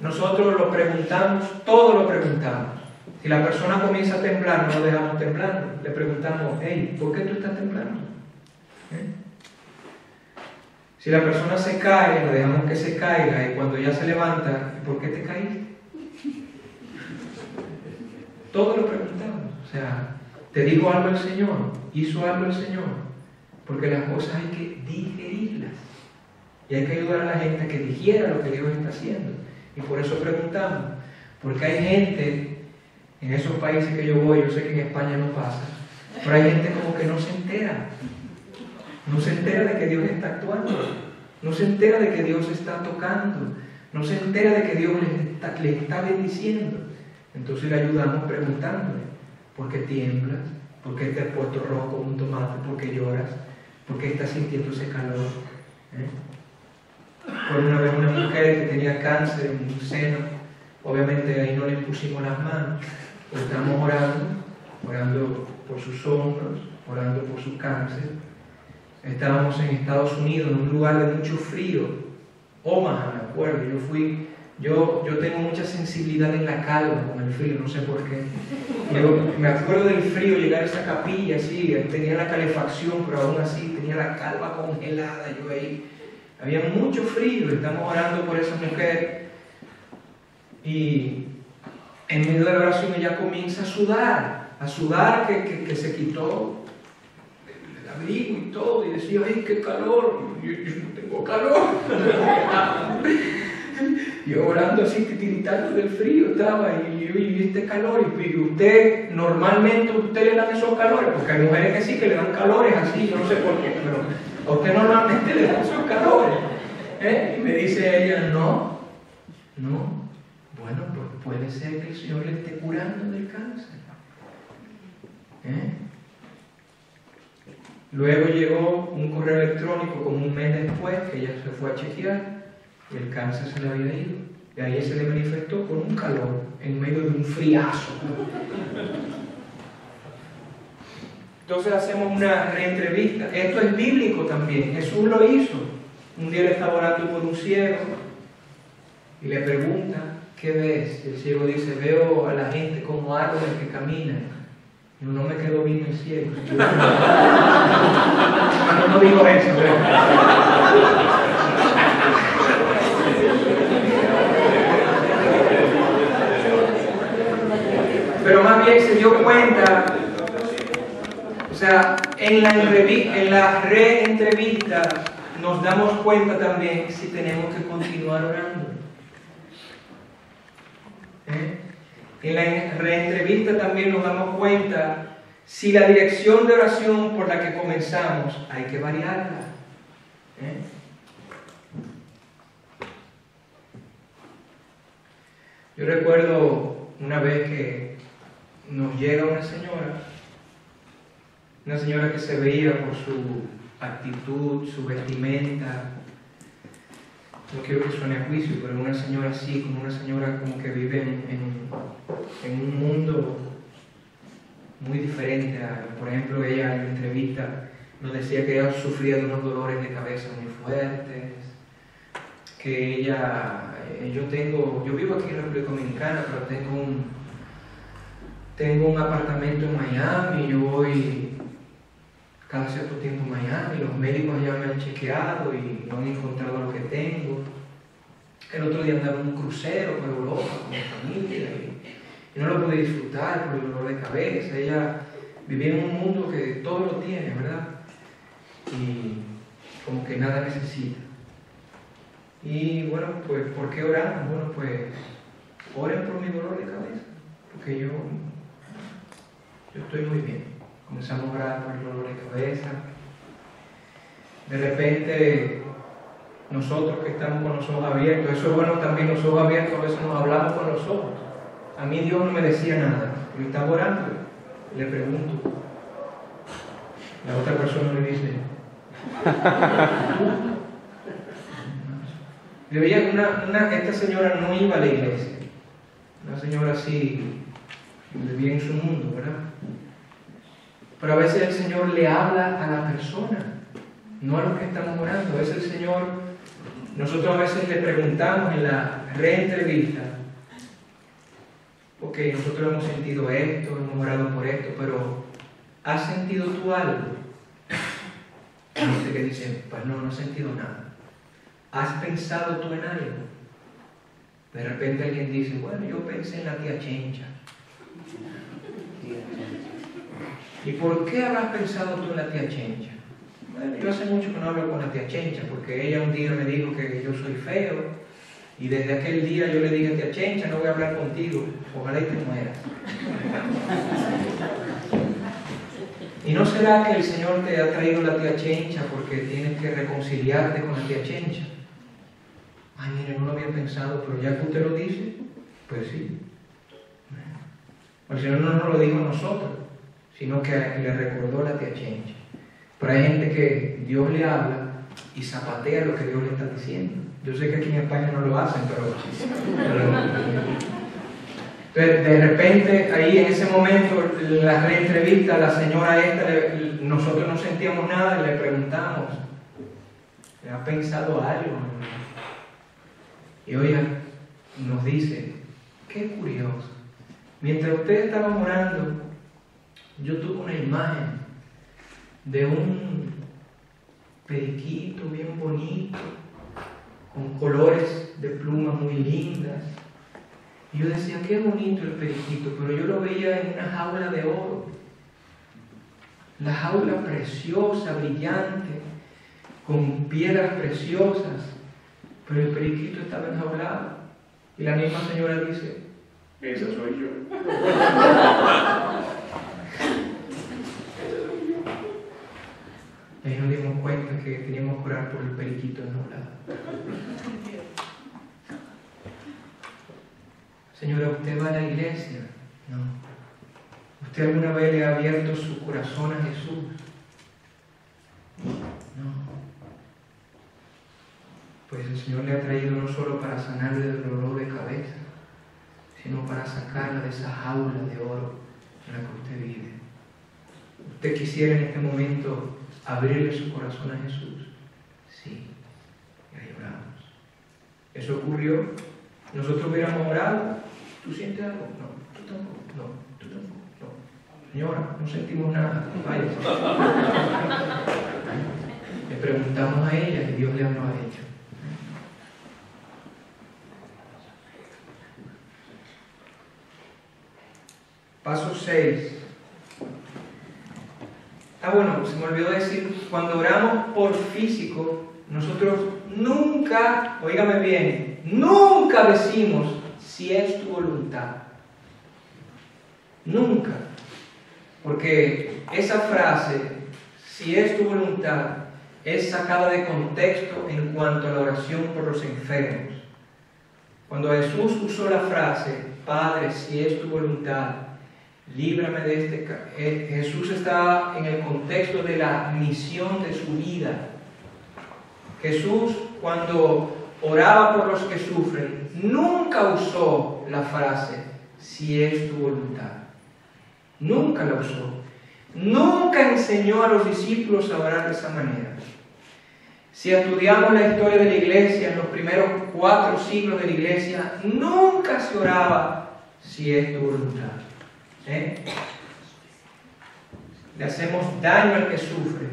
nosotros lo preguntamos, todo lo preguntamos. Si la persona comienza a temblar, no lo dejamos temblando. Le preguntamos, hey, ¿por qué tú estás temblando? ¿Eh? Si la persona se cae, la dejamos que se caiga y cuando ya se levanta, ¿por qué te caíste? Todo lo preguntamos. O sea, ¿te dijo algo el Señor? ¿Hizo algo el Señor? Porque las cosas hay que digerirlas. Y hay que ayudar a la gente a que dijera lo que Dios está haciendo. Y por eso preguntamos, porque hay gente en esos países que yo voy, yo sé que en España no pasa, pero hay gente como que no se entera. No se entera de que Dios está actuando. No se entera de que Dios está tocando. No se entera de que Dios le está, le está bendiciendo. Entonces le ayudamos preguntándole, ¿por qué tiemblas? ¿Por qué te has puesto rojo como un tomate? ¿Por qué lloras? ¿Por qué estás sintiendo ese calor? ¿Eh? Por una vez una mujer que tenía cáncer en un seno, obviamente ahí no le pusimos las manos, pero estamos orando, orando por sus hombros, orando por su cáncer. Estábamos en Estados Unidos, en un lugar de mucho frío, Omaha, me acuerdo, yo fui, yo, yo tengo mucha sensibilidad en la calma con el frío, no sé por qué. Me acuerdo del frío, llegar a esa capilla, así, tenía la calefacción, pero aún así tenía la calma congelada, yo ahí. Había mucho frío, estamos orando por esa mujer. Y en medio de la oración ella comienza a sudar, a sudar que, que, que se quitó el abrigo y todo, y decía, ay, qué calor, yo, yo no tengo calor. [LAUGHS] [LAUGHS] yo orando así, tiritando del frío estaba, y yo, y este calor, y usted, normalmente usted le dan esos calores, porque hay mujeres que sí que le dan calores así, yo no sé por qué, pero a usted normalmente le dan esos calores. ¿Eh? Y me dice ella, no, no, bueno, pues puede ser que el Señor le esté curando del cáncer. ¿Eh? Luego llegó un correo electrónico como un mes después que ella se fue a chequear y el cáncer se le había ido. Y ahí se le manifestó con un calor en medio de un friazo. Entonces hacemos una reentrevista. Esto es bíblico también. Jesús lo hizo. Un día le estaba orando por un ciego y le pregunta, ¿qué ves? Y el ciego dice, veo a la gente como árboles que caminan. Y no me quedó bien el ciego. [LAUGHS] no, no digo eso. Pero... se dio cuenta, o sea, en la, en la reentrevista nos damos cuenta también si tenemos que continuar orando. ¿Eh? En la reentrevista también nos damos cuenta si la dirección de oración por la que comenzamos hay que variarla. ¿Eh? Yo recuerdo una vez que nos llega una señora, una señora que se veía por su actitud, su vestimenta, no quiero que suene a juicio, pero una señora así, como una señora como que vive en, en, un mundo muy diferente a, por ejemplo, ella en la entrevista nos decía que ella sufría de unos dolores de cabeza muy fuertes, que ella, eh, yo tengo, yo vivo aquí en República Dominicana, pero tengo un, tengo un apartamento en Miami, yo voy cada cierto tiempo en Miami, los médicos ya me han chequeado y no han encontrado lo que tengo. El otro día andaba en un crucero por Europa con mi familia y, y, no lo pude disfrutar por el dolor de cabeza. Ella vivía en un mundo que todo lo tiene, ¿verdad? Y como que nada necesita. Y bueno, pues, ¿por qué oramos? Bueno, pues, oren por mi dolor de cabeza, porque yo, yo estoy muy bien comenzamos a orar por el dolor de cabeza. De repente, nosotros que estamos con los ojos abiertos, eso es bueno también los ojos abiertos, a veces nos hablamos con los ojos. A mí Dios no me decía nada, yo estaba orando, le pregunto. La otra persona le dice, [LAUGHS] yo veía una, una, esta señora no iba a la iglesia, una señora así, vivía en su mundo, ¿verdad? Pero a veces el Señor le habla a la persona, no a los que estamos orando. A veces el Señor, nosotros a veces le preguntamos en la reentrevista, ok, nosotros hemos sentido esto, hemos orado por esto, pero ¿has sentido tú algo? Hay gente que dice, pues no, no he sentido nada. ¿Has pensado tú en algo? De repente alguien dice, bueno, yo pensé en la tía Chencha. ¿Y por qué habrás pensado tú en la tía Chencha? Bueno, yo hace mucho que no hablo con la tía Chencha, porque ella un día me dijo que yo soy feo, y desde aquel día yo le dije, tía Chencha, no voy a hablar contigo, ojalá y te mueras. ¿Y no será que el Señor te ha traído la tía Chencha porque tienes que reconciliarte con la tía Chencha? Ay, mire, no lo había pensado, pero ya que usted lo dice, pues sí. El Señor no nos lo dijo a nosotros, sino que le recordó la tía Chencha. Pero hay gente que Dios le habla y zapatea lo que Dios le está diciendo. Yo sé que aquí en España no lo hacen, pero, [LAUGHS] pero de repente, ahí en ese momento, en la entrevista, la señora esta, nosotros no sentíamos nada y le preguntamos, ¿le ha pensado algo? Y oiga, nos dice, qué curioso, mientras ustedes estaban orando, yo tuve una imagen de un periquito bien bonito, con colores de plumas muy lindas. Y yo decía, qué bonito el periquito, pero yo lo veía en una jaula de oro. La jaula preciosa, brillante, con piedras preciosas, pero el periquito estaba enjaulado. Y la misma señora dice, esa soy yo. Y [LAUGHS] ahí nos dimos cuenta que teníamos que orar por el periquito enjaulado. Señora, ¿usted va a la iglesia? No. ¿Usted alguna vez le ha abierto su corazón a Jesús? No. Pues el Señor le ha traído no solo para sanarle del dolor de cabeza, sino para sacarla de esa jaula de oro en la que usted vive. ¿Usted quisiera en este momento abrirle su corazón a Jesús? Sí. Y ahí oramos. Eso ocurrió. Nosotros hubiéramos orado. ¿Tú sientes algo? No. ¿Tú tampoco? No. ¿Tú tampoco? No. Señora, no sentimos nada. Vaya. [LAUGHS] Le preguntamos a ella y Dios le habló a ella. Paso 6. Ah, bueno, se me olvidó decir, cuando oramos por físico, nosotros nunca, oígame bien, nunca decimos si es tu voluntad. Nunca. Porque esa frase, si es tu voluntad, es sacada de contexto en cuanto a la oración por los enfermos. Cuando Jesús usó la frase, Padre, si es tu voluntad, líbrame de este... Eh, Jesús estaba en el contexto de la misión de su vida. Jesús cuando oraba por los que sufren, nunca usó la frase, si es tu voluntad. Nunca la usó. Nunca enseñó a los discípulos a orar de esa manera. Si estudiamos la historia de la iglesia, en los primeros cuatro siglos de la iglesia, nunca se oraba si es tu voluntad. ¿Eh? Le hacemos daño al que sufre,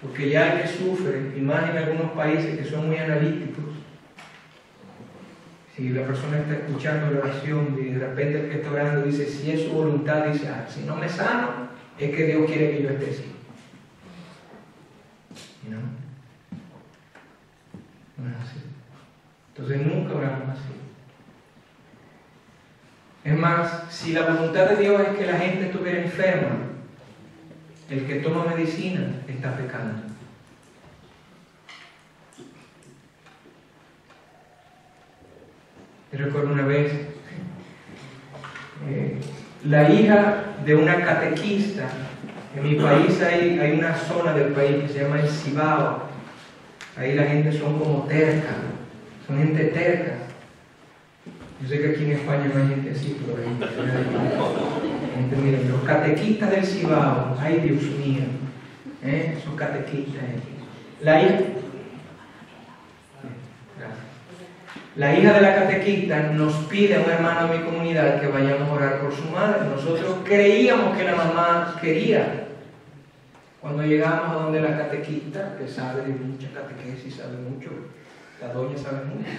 porque ya el que sufre, y más en algunos países que son muy analíticos, si la persona está escuchando la oración y de repente el que está orando dice, si es su voluntad, dice, ah, si no me sano, es que Dios quiere que yo esté así. ¿No? No es así. Entonces nunca oramos así. Es más, si la voluntad de Dios es que la gente estuviera enferma, el que toma medicina está pecando. Yo recuerdo una vez, eh, la hija de una catequista, en mi país hay, hay una zona del país que se llama el Cibao, ahí la gente son como terca, son gente terca. Yo sé que aquí en España no hay gente así, pero hay los catequistas del Cibao, ay Dios mío, ¿eh? esos catequistas. La hija, La hija de la catequista nos pide a un hermano de mi comunidad que vayamos a orar por su madre. Nosotros creíamos que la mamá quería. Cuando llegamos a donde la catequista, que sabe de mucha catequesis, sabe mucho, la doña sabe mucho,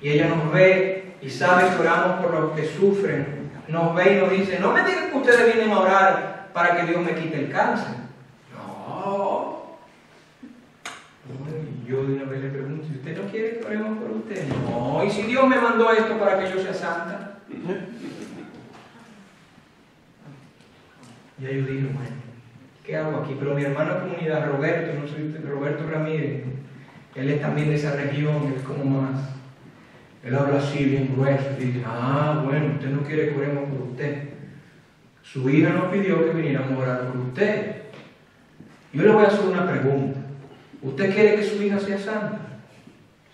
y ella nos ve y sabe que oramos por los que sufren, nos ve y nos dice, no me digan que ustedes vienen a orar para que Dios me quite el cáncer. No, Y yo de una vez le pregunto, ¿y usted no quiere que oremos por usted? No, ¿y si Dios me mandó esto para que yo sea santa? Y yo dije, bueno, ¿qué hago aquí? Pero mi hermano de comunidad, Roberto, no soy Roberto Ramírez, él es también de esa región, él es como más. Él habla así, bien grueso, y dice, ah, bueno, usted no quiere que oremos por usted. Su hija nos pidió que viniéramos a orar por usted. Yo le voy a hacer una pregunta. ¿Usted quiere que su hija sea santa?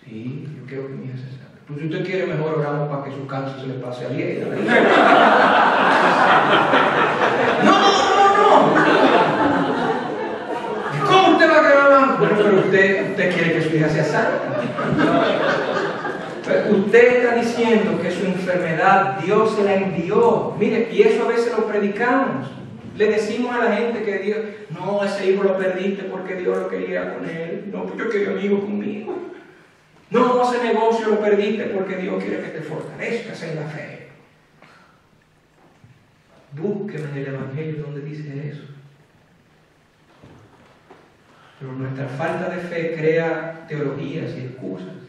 Sí, yo quiero que mi hija sea santa. Pues si usted quiere, mejor oramos para que su cáncer se le pase a ella. [LAUGHS] No, no, no, no. ¿Cómo usted va a quedar Bueno, pero usted, usted quiere que su hija sea santa. Usted está diciendo que su enfermedad Dios se la envió. Mire, y eso a veces lo predicamos. Le decimos a la gente que Dios, no, ese hijo lo perdiste porque Dios lo quería con él. No, yo quería un conmigo. No, ese negocio lo perdiste porque Dios quiere que te fortalezcas en la fe. Búsqueme en el Evangelio donde dice eso. Pero nuestra falta de fe crea teologías y excusas.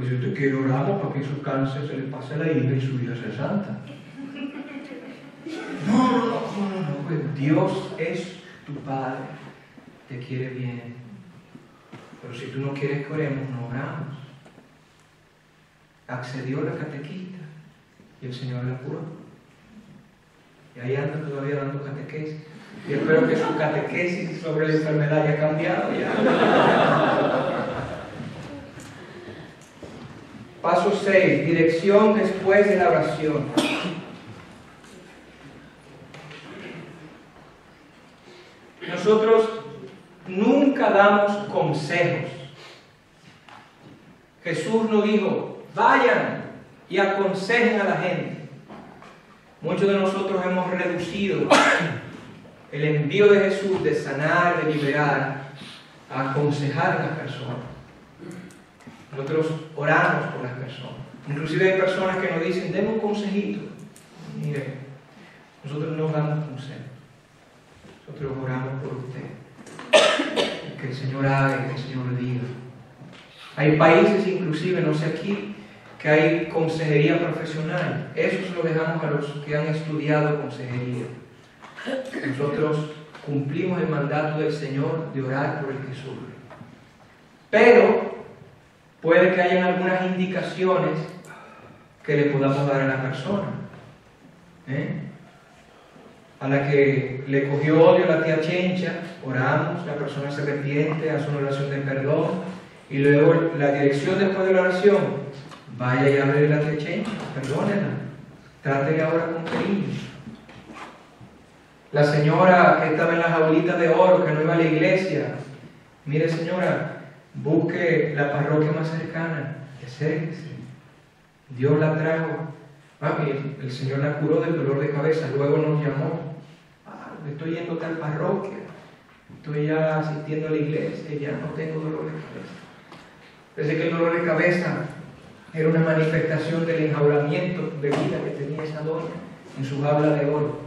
Pues si usted quiere oramos para que su cáncer se le pase la hija y su hija sea santa. No, no, no, no, no, pues Dios es tu Padre, te quiere bien. Pero si tú no quieres que oremos, no oramos. Accedió la catequista y el Señor la curó. Y ahí anda todavía dando catequesis. Y espero que su catequesis sobre la enfermedad haya cambiado ya. Paso 6, dirección después de la oración. Nosotros nunca damos consejos. Jesús nos dijo, vayan y aconsejen a la gente. Muchos de nosotros hemos reducido el envío de Jesús de sanar, de liberar, a aconsejar a las personas. Nosotros oramos por las personas. Inclusive hay personas que nos dicen, denme un consejito. Mire, nosotros no damos consejos. Nosotros oramos por usted. Que el Señor haga que el Señor diga. Hay países, inclusive, no sé aquí, que hay consejería profesional. Eso lo dejamos a los que han estudiado consejería. Nosotros cumplimos el mandato del Señor de orar por el que sufre. Pero puede que hayan algunas indicaciones que le podamos dar a la persona. ¿eh? A la que le cogió odio la tía Chencha, oramos, la persona se arrepiente, hace una oración de perdón, y luego la dirección después de la oración, vaya y hable de la tía Chencha, perdónela, trátela ahora con cariño. La señora que estaba en las jaulitas de oro, que no iba a la iglesia, mire señora, busque la parroquia más cercana. Dios la trajo. El Señor la curó del dolor de cabeza, luego nos llamó. Ah, estoy yendo a tal parroquia, estoy ya asistiendo a la iglesia ya no tengo dolor de cabeza. Pensé que el dolor de cabeza era una manifestación del enjaulamiento de vida que tenía esa doña en su jaula de oro.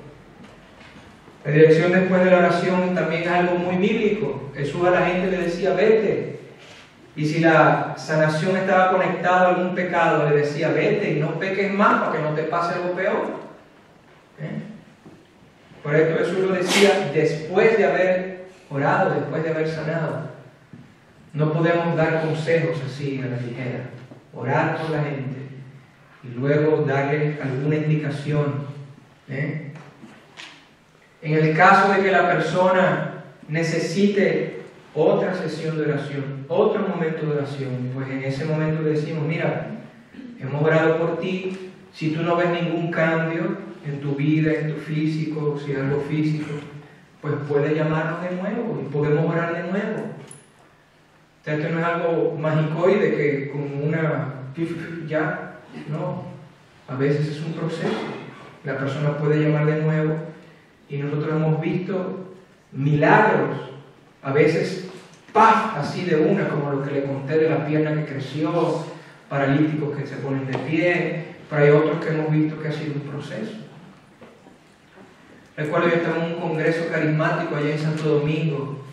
La dirección después de la oración también es algo muy bíblico. Jesús a la gente le decía, vete, y si la sanación estaba conectada a algún pecado, le decía, vete y no peques más para que no te pase algo peor. ¿Eh? Por eso Jesús lo decía después de haber orado, después de haber sanado. No podemos dar consejos así a la ligera. Orar por la gente y luego darle alguna indicación. ¿eh? En el caso de que la persona necesite otra sesión de oración, otro momento de oración. Pues en ese momento decimos, mira, hemos orado por ti, si tú no ves ningún cambio en tu vida, en tu físico, si es algo físico, pues puedes llamarnos de nuevo y podemos orar de nuevo. O esto no es algo magicoide que con una ya, no. A veces es un proceso. La persona puede llamar de nuevo y nosotros hemos visto milagros a veces, ¡paf! así de una, como lo que le conté de la pierna que creció, paralíticos que se ponen de pie, pero hay otros que hemos visto que ha sido un proceso. Recuerdo yo estaba en un congreso carismático allá en Santo Domingo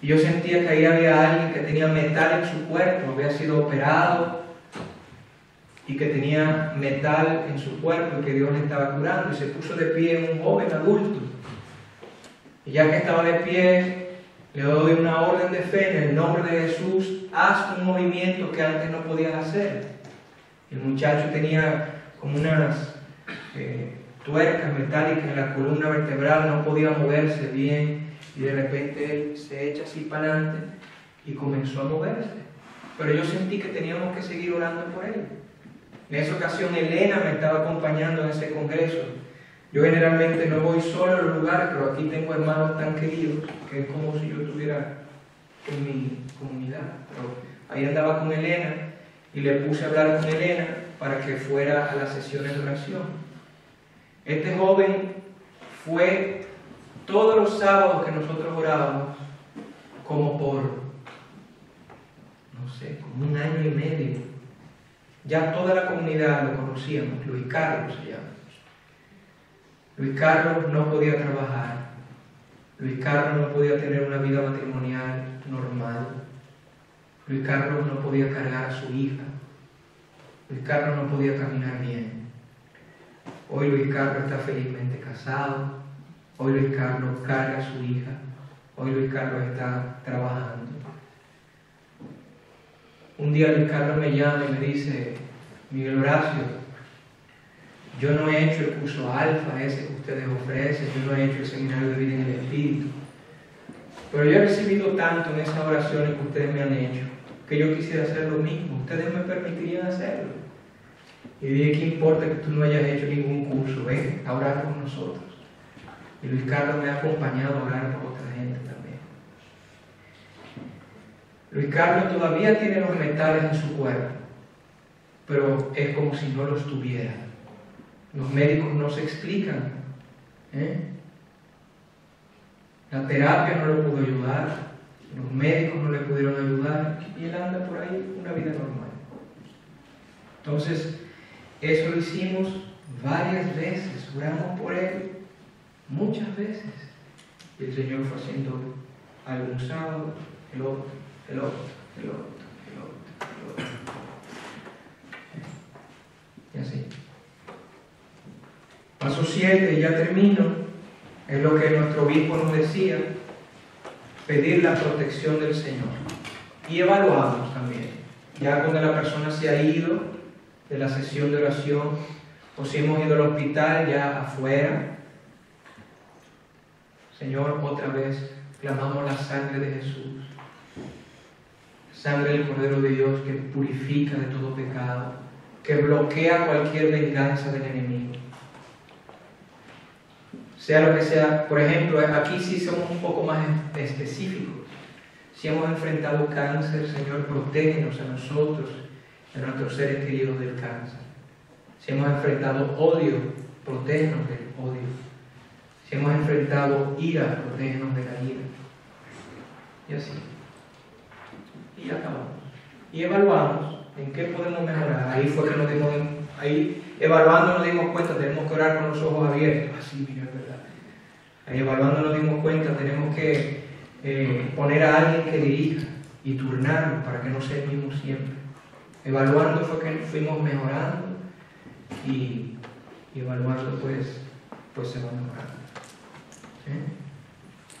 y yo sentía que ahí había alguien que tenía metal en su cuerpo, había sido operado y que tenía metal en su cuerpo y que Dios le estaba curando y se puso de pie un joven adulto. Y ya que estaba de pie, le doy una orden de fe en el nombre de Jesús, haz un movimiento que antes no podías hacer. El muchacho tenía como unas eh, tuercas metálicas en la columna vertebral, no podía moverse bien y de repente él se echa así para adelante y comenzó a moverse. Pero yo sentí que teníamos que seguir orando por él. En esa ocasión Elena me estaba acompañando en ese congreso. Yo generalmente no voy solo a los lugares, pero aquí tengo hermanos tan queridos que es como si yo estuviera en mi comunidad. Pero ahí andaba con Elena y le puse a hablar con Elena para que fuera a las sesiones de oración. Este joven fue todos los sábados que nosotros orábamos como por, no sé, como un año y medio. Ya toda la comunidad lo conocíamos, Luis Carlos se llama. Luis Carlos no podía trabajar, Luis Carlos no podía tener una vida matrimonial normal, Luis Carlos no podía cargar a su hija, Luis Carlos no podía caminar bien. Hoy Luis Carlos está felizmente casado, hoy Luis Carlos carga a su hija, hoy Luis Carlos está trabajando. Un día Luis Carlos me llama y me dice, Miguel Horacio, yo no he hecho el curso alfa ese que ustedes ofrecen, yo no he hecho el seminario de vida en el Espíritu, pero yo he recibido tanto en esas oraciones que ustedes me han hecho, que yo quisiera hacer lo mismo, ustedes me permitirían hacerlo. Y dije, ¿qué importa que tú no hayas hecho ningún curso? Ven a orar con nosotros. Y Luis Carlos me ha acompañado a orar por otra gente también. Luis Carlos todavía tiene los metales en su cuerpo, pero es como si no los tuviera. Los médicos no se explican. ¿eh? La terapia no lo pudo ayudar, los médicos no le pudieron ayudar y él anda por ahí una vida normal. Entonces, eso lo hicimos varias veces, oramos por él muchas veces. Y el Señor fue haciendo algún sábado, el otro, el otro, el otro, el otro, el otro. Y así. Paso 7, y ya termino, es lo que nuestro obispo nos decía, pedir la protección del Señor. Y evaluamos también, ya cuando la persona se ha ido de la sesión de oración, o si hemos ido al hospital ya afuera, Señor, otra vez clamamos la sangre de Jesús, sangre del Cordero de Dios que purifica de todo pecado, que bloquea cualquier venganza del enemigo. Sea lo que sea, por ejemplo, aquí sí somos un poco más específicos. Si hemos enfrentado cáncer, Señor, protégenos a nosotros, a nuestros seres queridos del cáncer. Si hemos enfrentado odio, protégenos del odio. Si hemos enfrentado ira, protégenos de la ira. Y así. Y acabamos. Y evaluamos en qué podemos mejorar. Ahí fue que nos dimos, ahí evaluando nos dimos cuenta, tenemos que orar con los ojos abiertos. Así, mira, verdad. Ahí evaluando nos dimos cuenta, tenemos que eh, poner a alguien que dirija y turnarnos para que no sea el mismo siempre. Evaluando fue que fuimos mejorando y, y evaluando pues, pues se va mejorando. ¿Sí?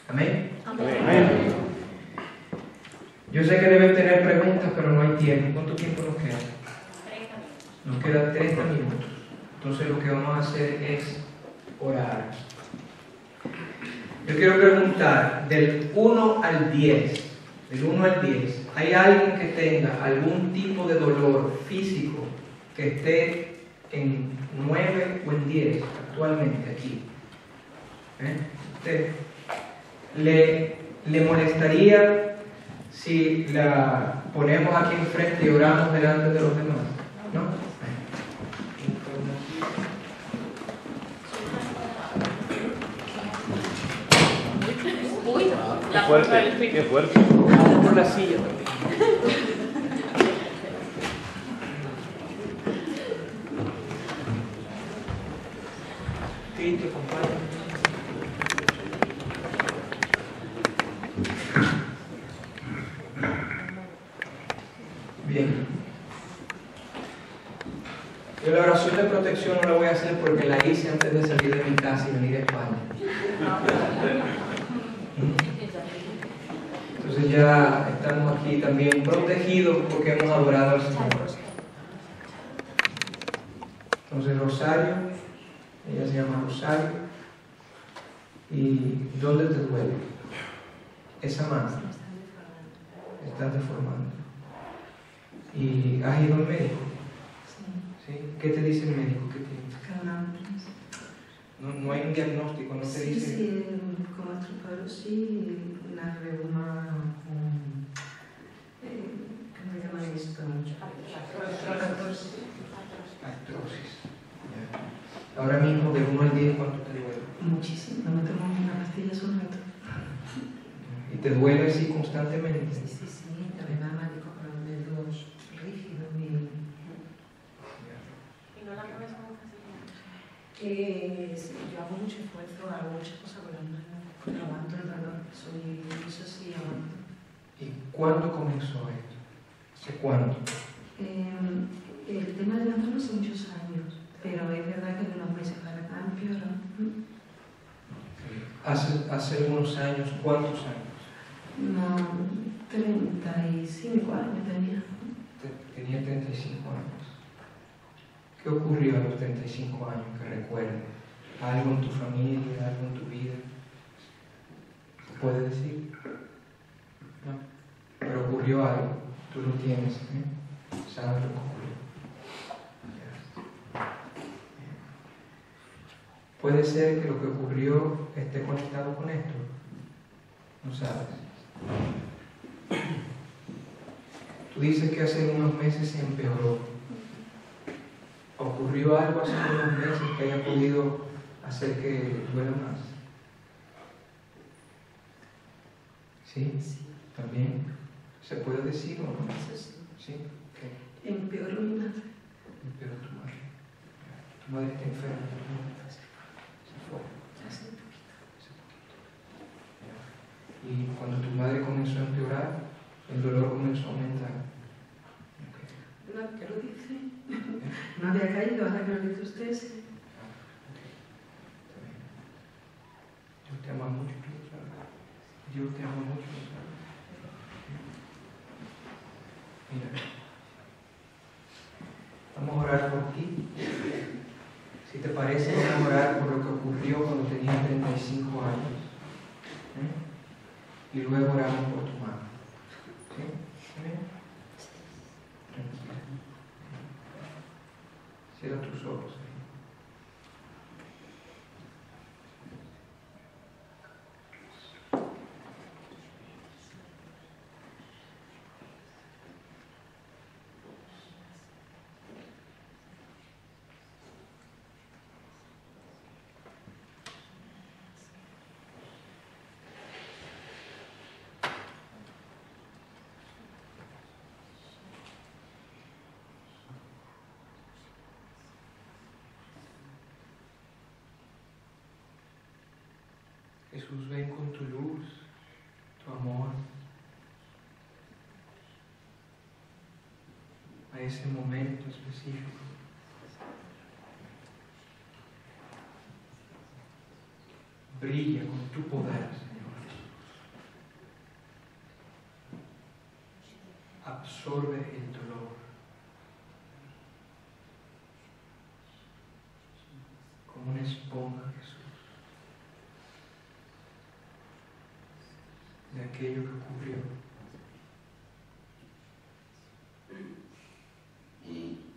Amén. Amén. Yo sé que deben tener preguntas, pero no hay tiempo. ¿Cuánto tiempo nos queda? Nos quedan 30 minutos. Entonces lo que vamos a hacer es orar. Yo quiero preguntar, del 1 al 10, del 1 al 10, ¿hay alguien que tenga algún tipo de dolor físico que esté en 9 o en 10 actualmente aquí? ¿Eh? ¿Usted le, le molestaría si la ponemos aquí enfrente y oramos delante de los demás? ¿No? qué fuerte, qué fuerte. por la silla pues. también. Bien. Yo la oración de protección no la voy a hacer porque la hice antes de salir de mi casa y venir a España. Mm. Entonces ya estamos aquí también protegidos porque hemos adorado al Señor. Entonces Rosario, ella se llama Rosario. ¿Y dónde te duele? Esa mano. Estás deformando. ¿Y has ido al médico? ¿Sí? ¿Qué te dice el médico que tienes? Calambres. No, no hay un diagnóstico, no te Sí, dice. sí, con artroparosis, una reuma, un, eh, ¿cómo se llama esto? Artrosis. Ahora mismo, de 1 al 10, ¿cuánto te duele? Muchísimo, me tomo una pastilla hace un rato. ¿Y te duele así constantemente? Sí, sí, sí, me dijo con los dedos rígidos y... Y no la con facilidad. Eh, sí, yo hago mucho esfuerzo, hago muchas cosas con las manos, pero aguanto el dolor, soy, eso sí, aguanto. ¿Y cuándo comenzó esto? ¿Hace cuándo? Eh, el tema de las manos hace muchos años, pero es verdad que de unos meses para acá empeoró. Hace, hace unos años, ¿cuántos años? No, 35 años tenía. Te- Tenía 35 años. ¿Qué ocurrió a los 35 años que recuerdes? ¿Algo en tu familia, algo en tu vida? ¿Se puede decir? No. Pero ocurrió algo, tú lo tienes, ¿eh? ¿Sabes lo que ocurrió? Ya. Puede ser que lo que ocurrió esté conectado con esto. No sabes. Tú dices que hace unos meses se empeoró. ¿Ocurrió algo hace unos meses que haya podido hacer que duela más? ¿Sí? Sí, ¿También? ¿Se puede decir o no? sí. ¿Sí? ¿Qué? Empeoró mi madre. Empeoró tu madre. Tu madre está enferma. ¿no? Se fue. Hace un poquito. hace poquito. Y cuando tu madre comenzó a empeorar, el dolor comenzó a aumentar. No, que lo dice. [LAUGHS] No había caído, ahora que lo dice usted. sí. Dios te ama mucho. Dios te ama mucho, lo sabes. Mira, vamos a orar por ti. Si te parece, vamos a orar por lo que ocurrió cuando tenías 35 años. ¿eh? Y luego oramos por tu madre. ¿Sí? Tranquila. Cierra tus ojos. Jesús, ven con tu luz, tu amor, a ese momento específico. Brilla con tu poder, Señor. Absorbe el dolor. De aquello que ocurrió.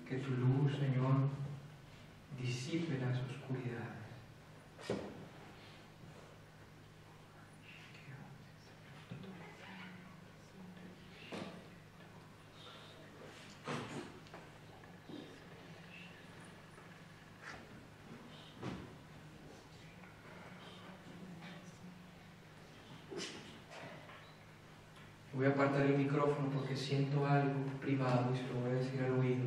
Que tu luz, Señor, disipe las oscuridades. Voy a apartar el micrófono porque siento algo privado y se lo voy a decir al oído.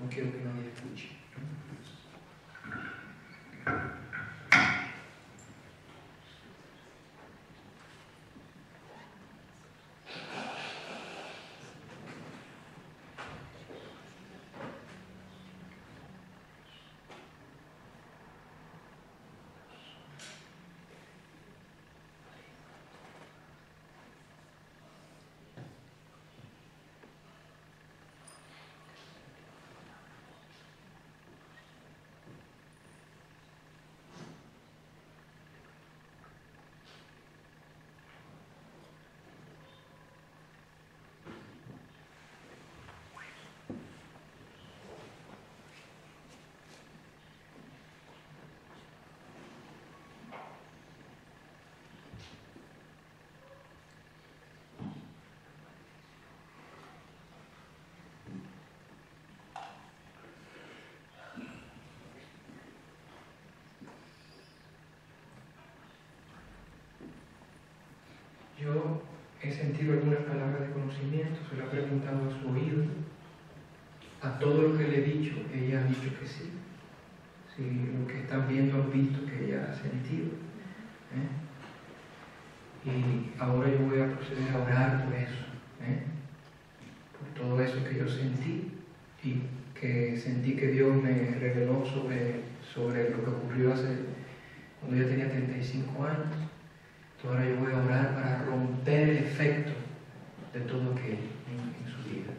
No quiero que nadie escuche. Sentido algunas palabras de conocimiento, se lo ha preguntado a su oído. A todo lo que le he dicho, ella ha dicho que sí. Si lo que están viendo han visto que ella ha sentido. ¿eh? Y ahora yo voy a proceder a orar por eso, ¿eh? por todo eso que yo sentí y que sentí que Dios me reveló sobre, sobre lo que ocurrió hace cuando yo tenía 35 años. Ahora yo voy a orar para romper el efecto de todo aquello en, en su vida.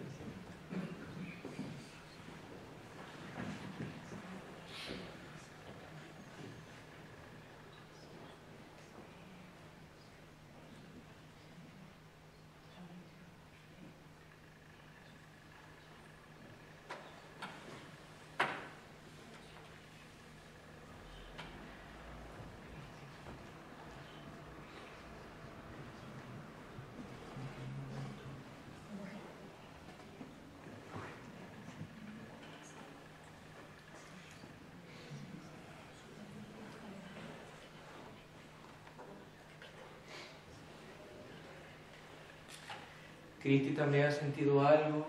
Cristi también ha sentido algo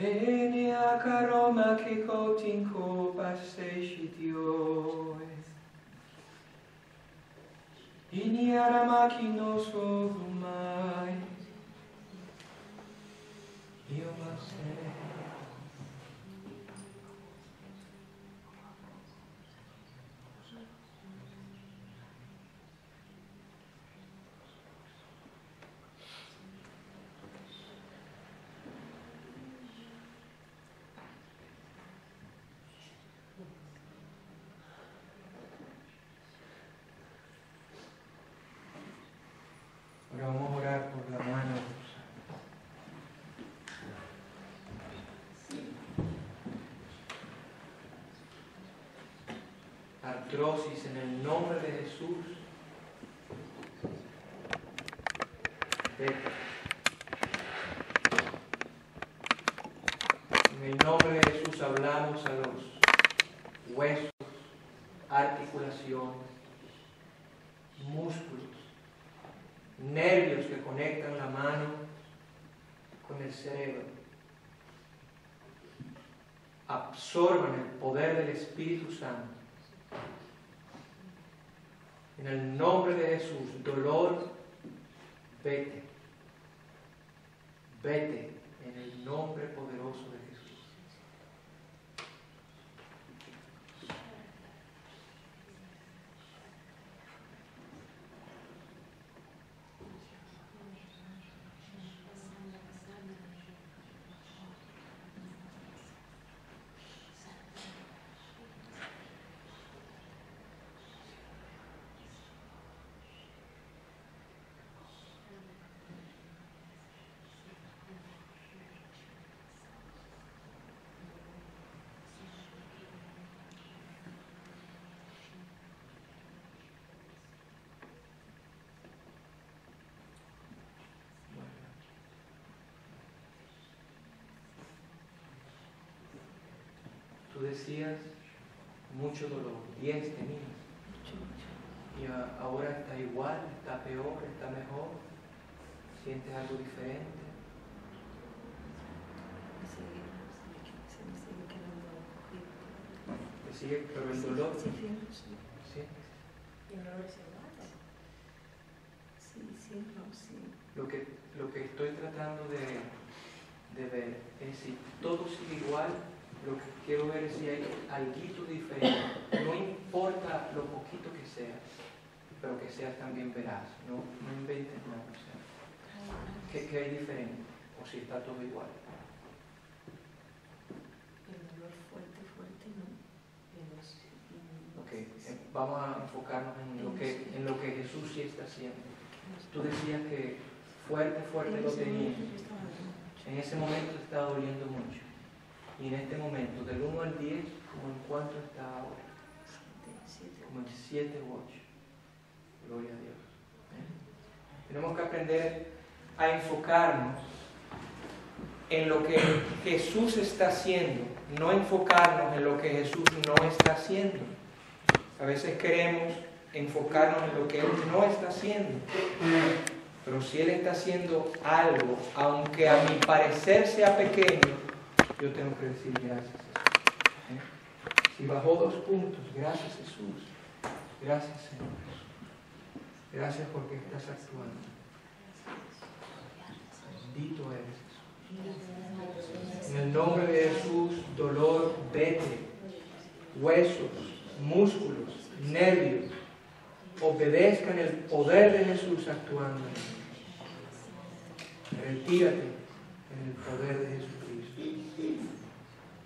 Ενια καρόμα και κότην κόπαστεσι διόες. Ινια ραμακινόσο En el nombre de Jesús. En el nombre de Jesús hablamos a los huesos, articulaciones, músculos nervios que conectan la mano con el cerebro. Absorban el poder del Espíritu Santo. En el nombre de Jesús, dolor, vete en el nombre poderoso de Jesús. Tú decías mucho dolor, 10 tenías. Y a- ahora está igual, está peor, está mejor. Sientes algo diferente. Se me sigue quedando cogido. Te sigue, pero el dolor. Sí, sí. Y el dolor es igual. Sí, sí, no, sí. Lo que, lo que estoy tratando de, de ver. Es decir, todo sigue igual, lo que quiero ver es si hay algo diferente. No importa lo poquito que seas, pero que seas también veraz. No, no inventes nada. O sea, ¿qué, ¿Qué hay diferente? O si está todo igual. El dolor fuerte, fuerte, no. Pero sí, mm, Ok, eh, vamos a enfocarnos en lo, que, en lo que Jesús sí está haciendo. Tú decías que fuerte, fuerte lo tenía. En ese momento te estaba doliendo mucho. Y en este momento, del 1 al 10, como en cuánto está ahora? Como en 7 u 8. Gloria a Dios. ¿Eh? Tenemos que aprender a enfocarnos en lo que Jesús está haciendo, no enfocarnos en lo que Jesús no está haciendo. A veces queremos enfocarnos en lo que Él no está haciendo. Pero si Él está haciendo algo, aunque a mi parecer sea pequeño, yo tengo que decir gracias. ¿Eh? Si bajó dos puntos, gracias Jesús. Gracias Señor. Gracias porque estás actuando. Bendito eres Jesús. En el nombre de Jesús, dolor, vete. Huesos, músculos, nervios, obedezcan el poder de Jesús actuando. Retírate en el poder de Jesucristo.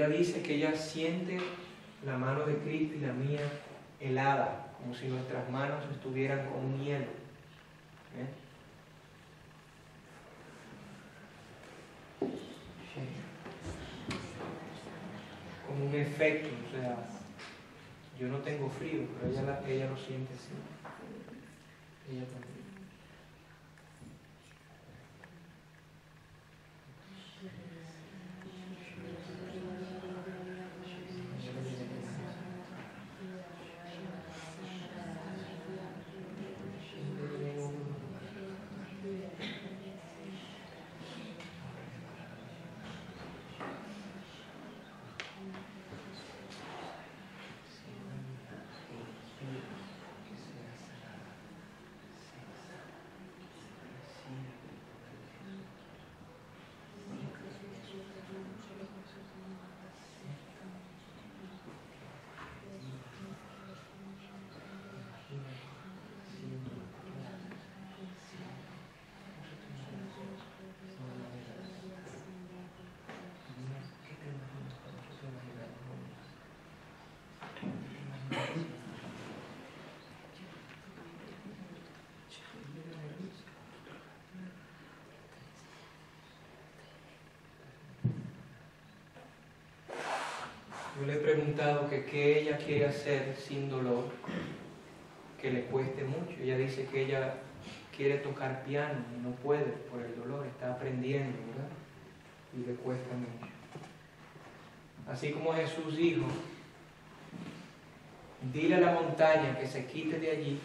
Ella dice que ella siente la mano de Cristo y la mía helada, como si nuestras manos estuvieran con un hielo. ¿Eh? Como un efecto, o sea, yo no tengo frío, pero ella, la- ella lo siente así. Ella también. Yo le he preguntado que qué ella quiere hacer sin dolor, que le cueste mucho. Ella dice que ella quiere tocar piano y no puede por el dolor, está aprendiendo, ¿verdad? Y le cuesta mucho. Así como Jesús dijo, dile a la montaña que se quite de allí.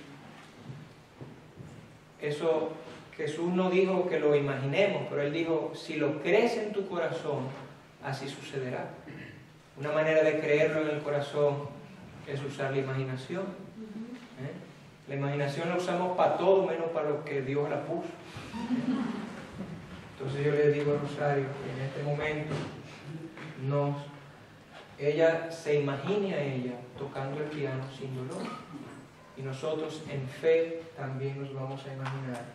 Eso Jesús no dijo que lo imaginemos, pero él dijo, si lo crees en tu corazón, así sucederá. Una manera de creerlo en el corazón es usar la imaginación. ¿eh? La imaginación la usamos para todo menos para lo que Dios la puso. Entonces yo le digo a Rosario que en este momento nos, ella se imagine a ella tocando el piano sin dolor. Y nosotros en fe también nos vamos a imaginar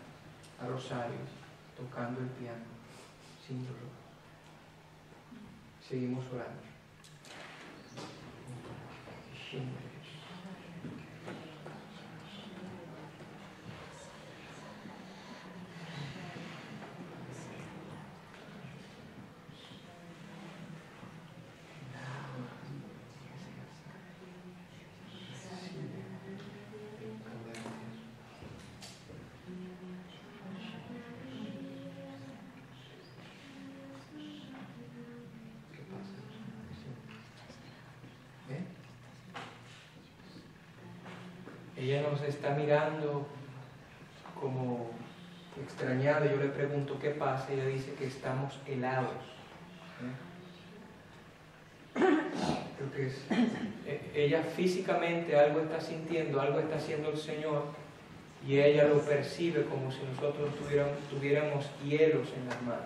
a Rosario tocando el piano sin dolor. Seguimos orando. ¿Qué Ella nos está mirando como extrañada. Yo le pregunto qué pasa. Ella dice que estamos helados. Creo que es. e- Ella físicamente algo está sintiendo, algo está haciendo el Señor. Y ella lo percibe como si nosotros tuviéramos hielos en las manos.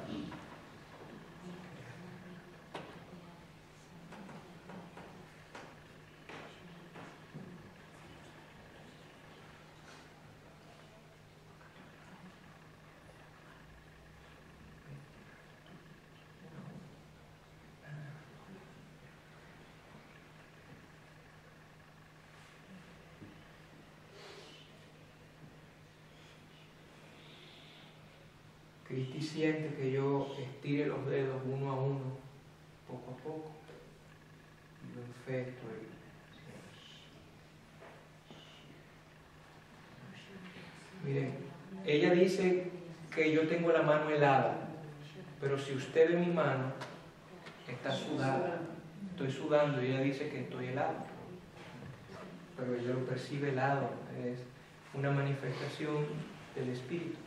Cristi siente que yo estire los dedos uno a uno, poco a poco, y lo infecto. y- Miren, ella dice que yo tengo la mano helada, pero si usted ve mi mano, está sudada. Estoy sudando ella dice que estoy helado. Pero ella lo percibe helado, es una manifestación del Espíritu.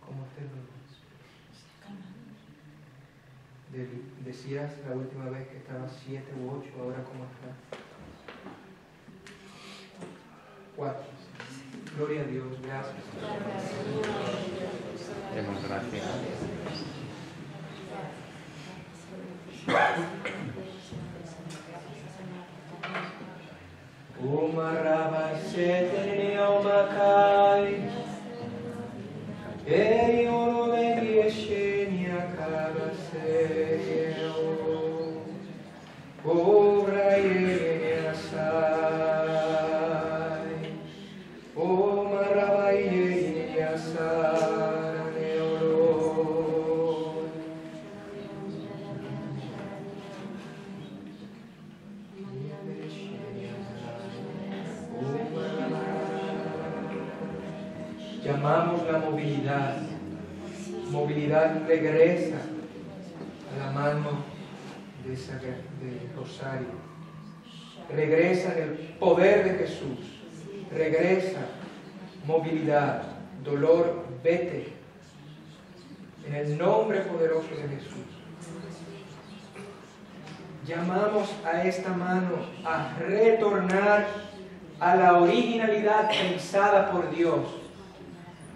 ¿Cómo te lo De- Decías la última vez que estaba 7 u 8, ahora cómo está. 4. Gloria a Dios, gracias. Demos gracias. Regresa a la mano de, esa- de Rosario. Regresa en el poder de Jesús. Regresa movilidad, dolor, vete. En el nombre poderoso de Jesús. Llamamos a esta mano a retornar a la originalidad pensada por Dios.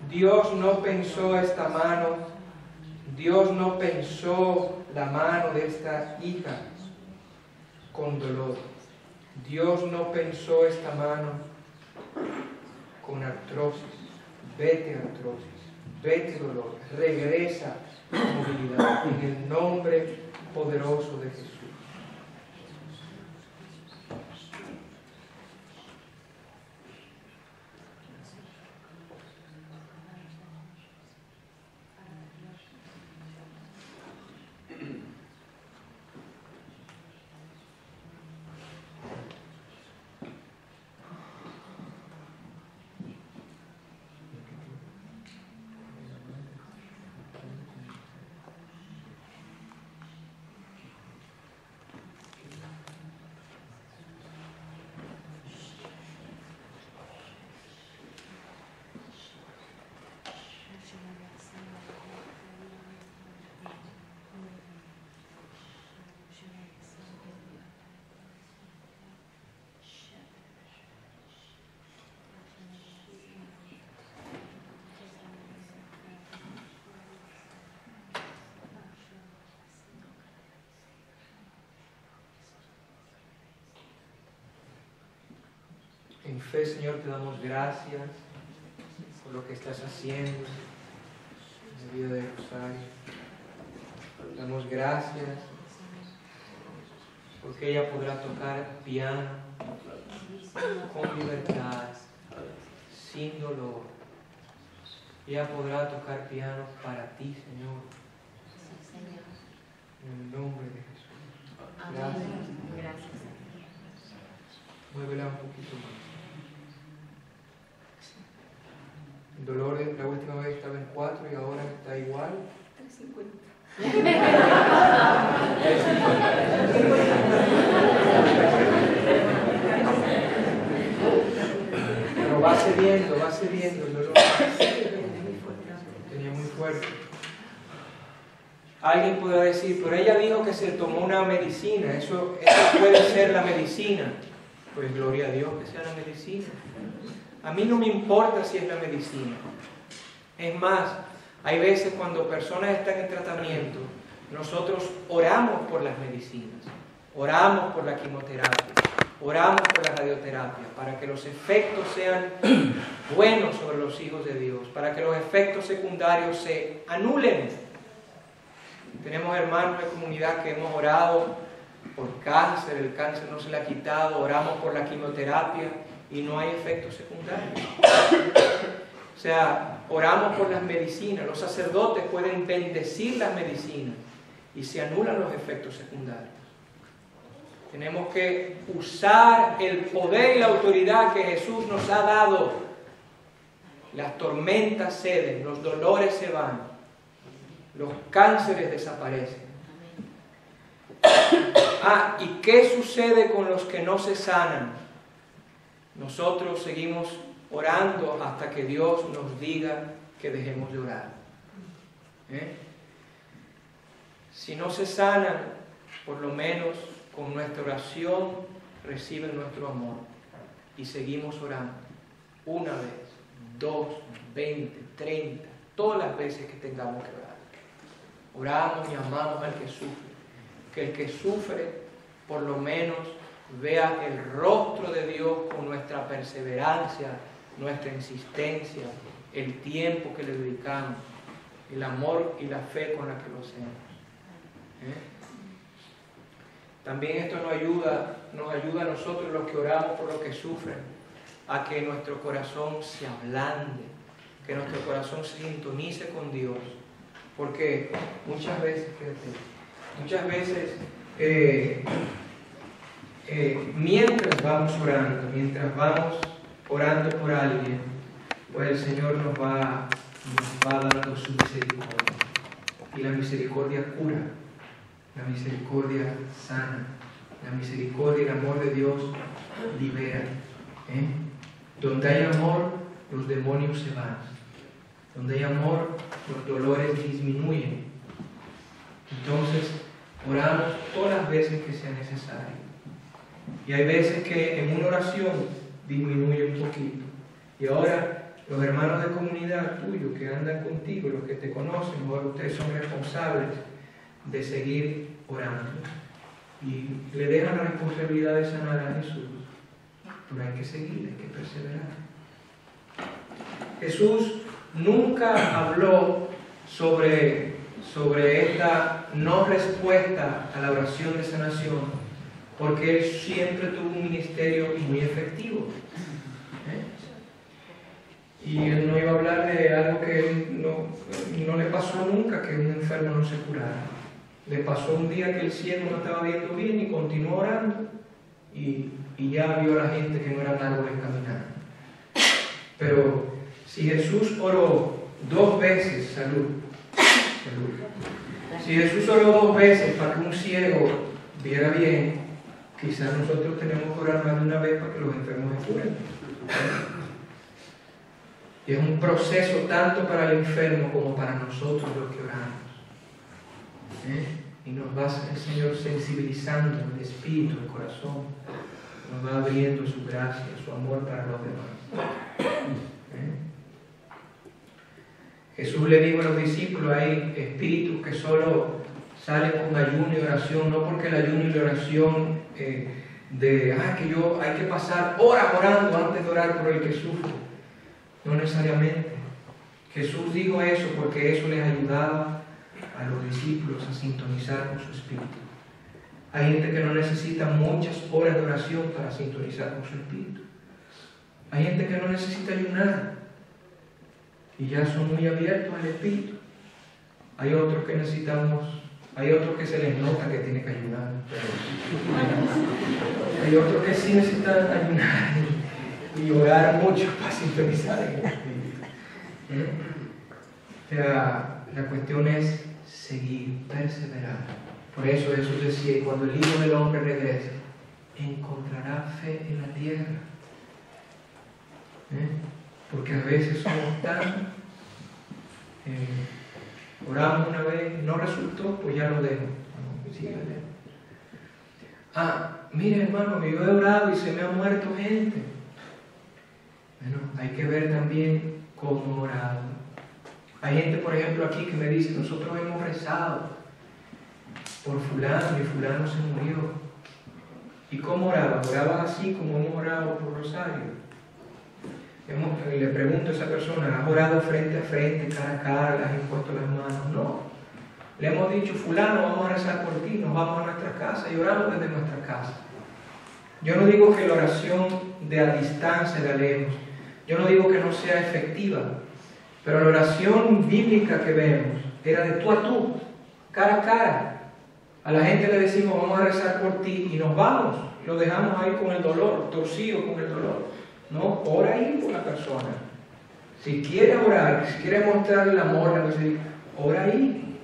Dios no pensó esta mano, Dios no pensó la mano de esta hija con dolor. Dios no pensó esta mano con artrosis. Vete artrosis, vete dolor, regresa movilidad en el nombre poderoso de Jesús. Fe, Señor, te damos gracias por lo que estás haciendo en la vida de Rosario. Te damos gracias porque ella podrá tocar piano con libertad, sin dolor. Ella podrá tocar piano para ti, Señor, en el nombre de Jesús. Gracias. Gracias. Muévela un poquito más. El dolor de la última vez estaba en 4 y ahora está igual. 350. Pero va cediendo, va cediendo el dolor. Tenía muy fuerte. Alguien podrá decir, pero ella dijo que se tomó una medicina, eso, eso puede ser la medicina. Pues gloria a Dios que sea la medicina. A mí no me importa si es la medicina. Es más, hay veces cuando personas están en tratamiento, nosotros oramos por las medicinas, oramos por la quimioterapia, oramos por la radioterapia, para que los efectos sean buenos sobre los hijos de Dios, para que los efectos secundarios se anulen. Tenemos hermanos de comunidad que hemos orado por cáncer, el cáncer no se le ha quitado, oramos por la quimioterapia y no hay efectos secundarios. O sea, oramos por las medicinas, los sacerdotes pueden bendecir las medicinas y se anulan los efectos secundarios. Tenemos que usar el poder y la autoridad que Jesús nos ha dado. Las tormentas ceden, los dolores se van, los cánceres desaparecen. Ah, ¿y qué sucede con los que no se sanan? Nosotros seguimos orando hasta que Dios nos diga que dejemos de orar. ¿Eh? Si no se sanan, por lo menos con nuestra oración reciben nuestro amor y seguimos orando una vez, dos, veinte, treinta, todas las veces que tengamos que orar. Oramos y amamos al que sufre. Que el que sufre por lo menos vea el rostro de Dios con nuestra perseverancia, nuestra insistencia, el tiempo que le dedicamos, el amor y la fe con la que lo hacemos. ¿Eh? También esto nos ayuda, nos ayuda a nosotros los que oramos por los que sufren, a que nuestro corazón se ablande, que nuestro corazón se sintonice con Dios. Porque muchas veces, fíjate, muchas veces eh, eh, mientras vamos orando, mientras vamos orando por alguien, pues el Señor nos va, nos va dando su misericordia. Y la misericordia cura, la misericordia sana, la misericordia y el amor de Dios libera. ¿eh? Donde hay amor, los demonios se van. Donde hay amor, los dolores disminuyen. Entonces, oramos todas las veces que sea necesario. Y hay veces que en una oración disminuye un poquito. Y ahora los hermanos de comunidad tuyo que andan contigo, los que te conocen, ahora ustedes son responsables de seguir orando. Y le dejan la responsabilidad de sanar a Jesús. Pero hay que seguir, hay que perseverar. Jesús nunca habló sobre, sobre esta no respuesta a la oración de sanación porque él siempre tuvo un ministerio muy efectivo. ¿eh? Y él no iba a hablar de algo que no, no, le pasó nunca, que un enfermo no se curara. Le pasó un día que el ciego no estaba viendo bien y continuó orando y, y ya vio a la gente que no eran árboles caminando. Pero si Jesús oró dos veces, salud, salud. Si Jesús oró dos veces para que un ciego viera bien, Quizás nosotros tenemos que orar más de una vez para que los enfermos se curen. Y es un proceso tanto para el enfermo como para nosotros los que oramos. ¿Eh? Y nos va el Señor sensibilizando el espíritu, el corazón. Nos va abriendo su gracia, su amor para los demás. ¿Eh? Jesús le dijo a los discípulos, hay espíritus que solo salen con ayuno y oración, no porque el ayuno y la oración eh, de ah, que yo hay que pasar horas orando antes de orar por el que sufre. No necesariamente. Jesús dijo eso porque eso les ayudaba a los discípulos a sintonizar con su espíritu. Hay gente que no necesita muchas horas de oración para sintonizar con su espíritu. Hay gente que no necesita ayunar y ya son muy abiertos al espíritu. Hay otros que necesitamos, hay otros que se les nota que tienen que ayunar, pero [LAUGHS] hay otros que sí necesitan ayunar y, orar mucho para sintonizar el espíritu. ¿Eh? O sea, la cuestión es seguir, perseverar. Por eso Jesús decía, cuando el Hijo del Hombre regrese, encontrará fe en la tierra. ¿Eh? Porque a veces somos tan... Eh, oramos una vez, no resultó, pues ya lo dejo. Ah, mire hermano, yo he orado y se me ha muerto gente. Bueno, hay que ver también cómo orado. Hay gente, por ejemplo, aquí que me dice, nosotros hemos rezado por fulano y fulano se murió. ¿Y cómo oraba? ¿Oraba así como hemos orado por Rosario? Le pregunto a esa persona, ¿has orado frente a frente, cara a cara, le has impuesto las manos? No. Le hemos dicho, fulano, vamos a rezar por ti, nos vamos a nuestra casa y oramos desde nuestra casa. Yo no digo que la oración de a distancia, de a lejos, yo no digo que no sea efectiva, pero la oración bíblica que vemos era de tú a tú, cara a cara. A la gente le decimos, vamos a rezar por ti y nos vamos, lo dejamos ahí con el dolor, torcido con el dolor. No, ora ahí por la persona. Si quiere orar, si quiere mostrar el amor, ora ahí.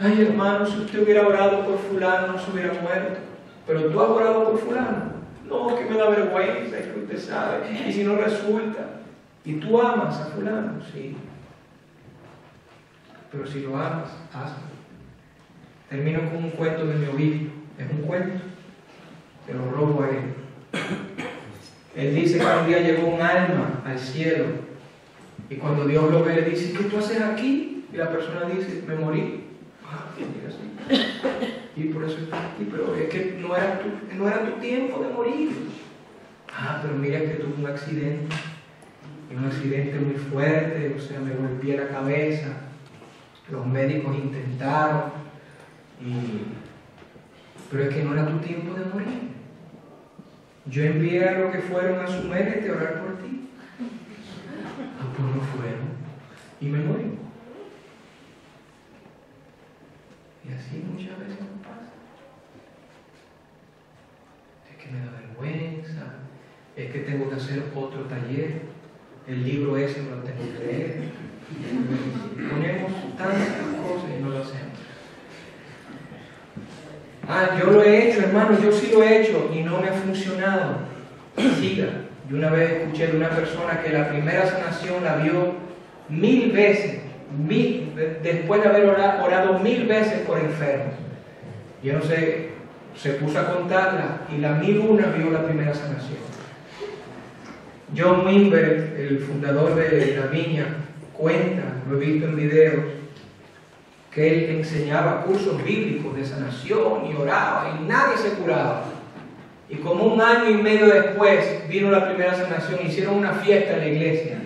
Ay, hermano, si usted hubiera orado por fulano, no se hubiera muerto. Pero tú has orado por fulano. No, que me da vergüenza, es que usted sabe. Y si no resulta. Y tú amas a fulano, sí. Pero si lo amas, hazlo. Termino con un cuento de mi obispo. Es un cuento. Te lo robo a él. Él dice que un día llegó un alma al cielo y cuando Dios lo ve dice, ¿qué tú haces aquí? Y la persona dice, me morí. Ah, y por eso estás aquí, pero es que no era, tu, no era tu tiempo de morir. Ah, pero mira que tuve un accidente, un accidente muy fuerte, o sea, me golpeé la cabeza, los médicos intentaron, pero es que no era tu tiempo de morir. Yo envié a los que fueron a su mente a orar por ti. Ah, pues no fueron. Y me morí. Y así muchas veces nos pasa. Es que me da vergüenza. Es que tengo que hacer otro taller. El libro ese no lo tengo que leer. Ponemos tantas cosas y no lo hacemos. Ah, yo lo he hecho, hermano, yo sí lo he hecho y no me ha funcionado. Siga. Yo una vez escuché de una persona que la primera sanación la vio mil veces, después de haber orado, mil veces por enfermos. Yo no sé, se puso a contarla y la mil una vio la primera sanación. John Wimber, el fundador de la viña, cuenta, lo he visto en videos, que él enseñaba cursos bíblicos de sanación y oraba y nadie se curaba. Y como un año y medio después vino la primera sanación, hicieron una fiesta en la iglesia.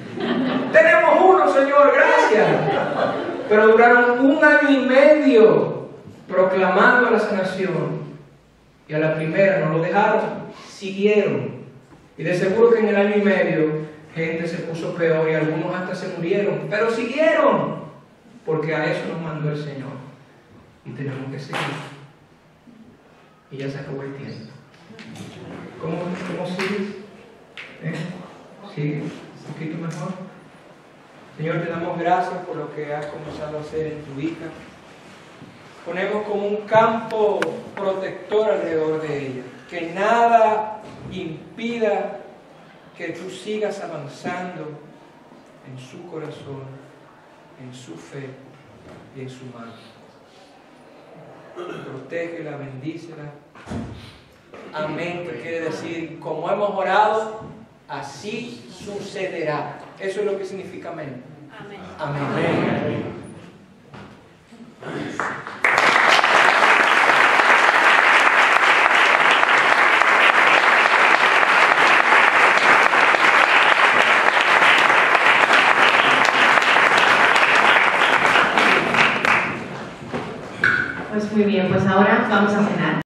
Tenemos uno, Señor, gracias. Pero duraron un año y medio proclamando la sanación. Y a la primera no lo dejaron, siguieron. Y de seguro que en el año y medio gente se puso peor y algunos hasta se murieron, pero siguieron porque a eso nos mandó el Señor y tenemos que seguir. Y ya se acabó el tiempo. ¿Cómo, cómo sigues? ¿Eh? ¿Sigue un poquito mejor? Señor, te damos gracias por lo que has comenzado a hacer en tu hija. Ponemos como un campo protector alrededor de ella, que nada impida que tú sigas avanzando en su corazón en su fe y en su mano. Protégela, bendícela. Amén, que quiere decir, como hemos orado, así sucederá. Eso es lo que significa amén. Amén. amén. amén. Muy bien, pues ahora vamos a cenar.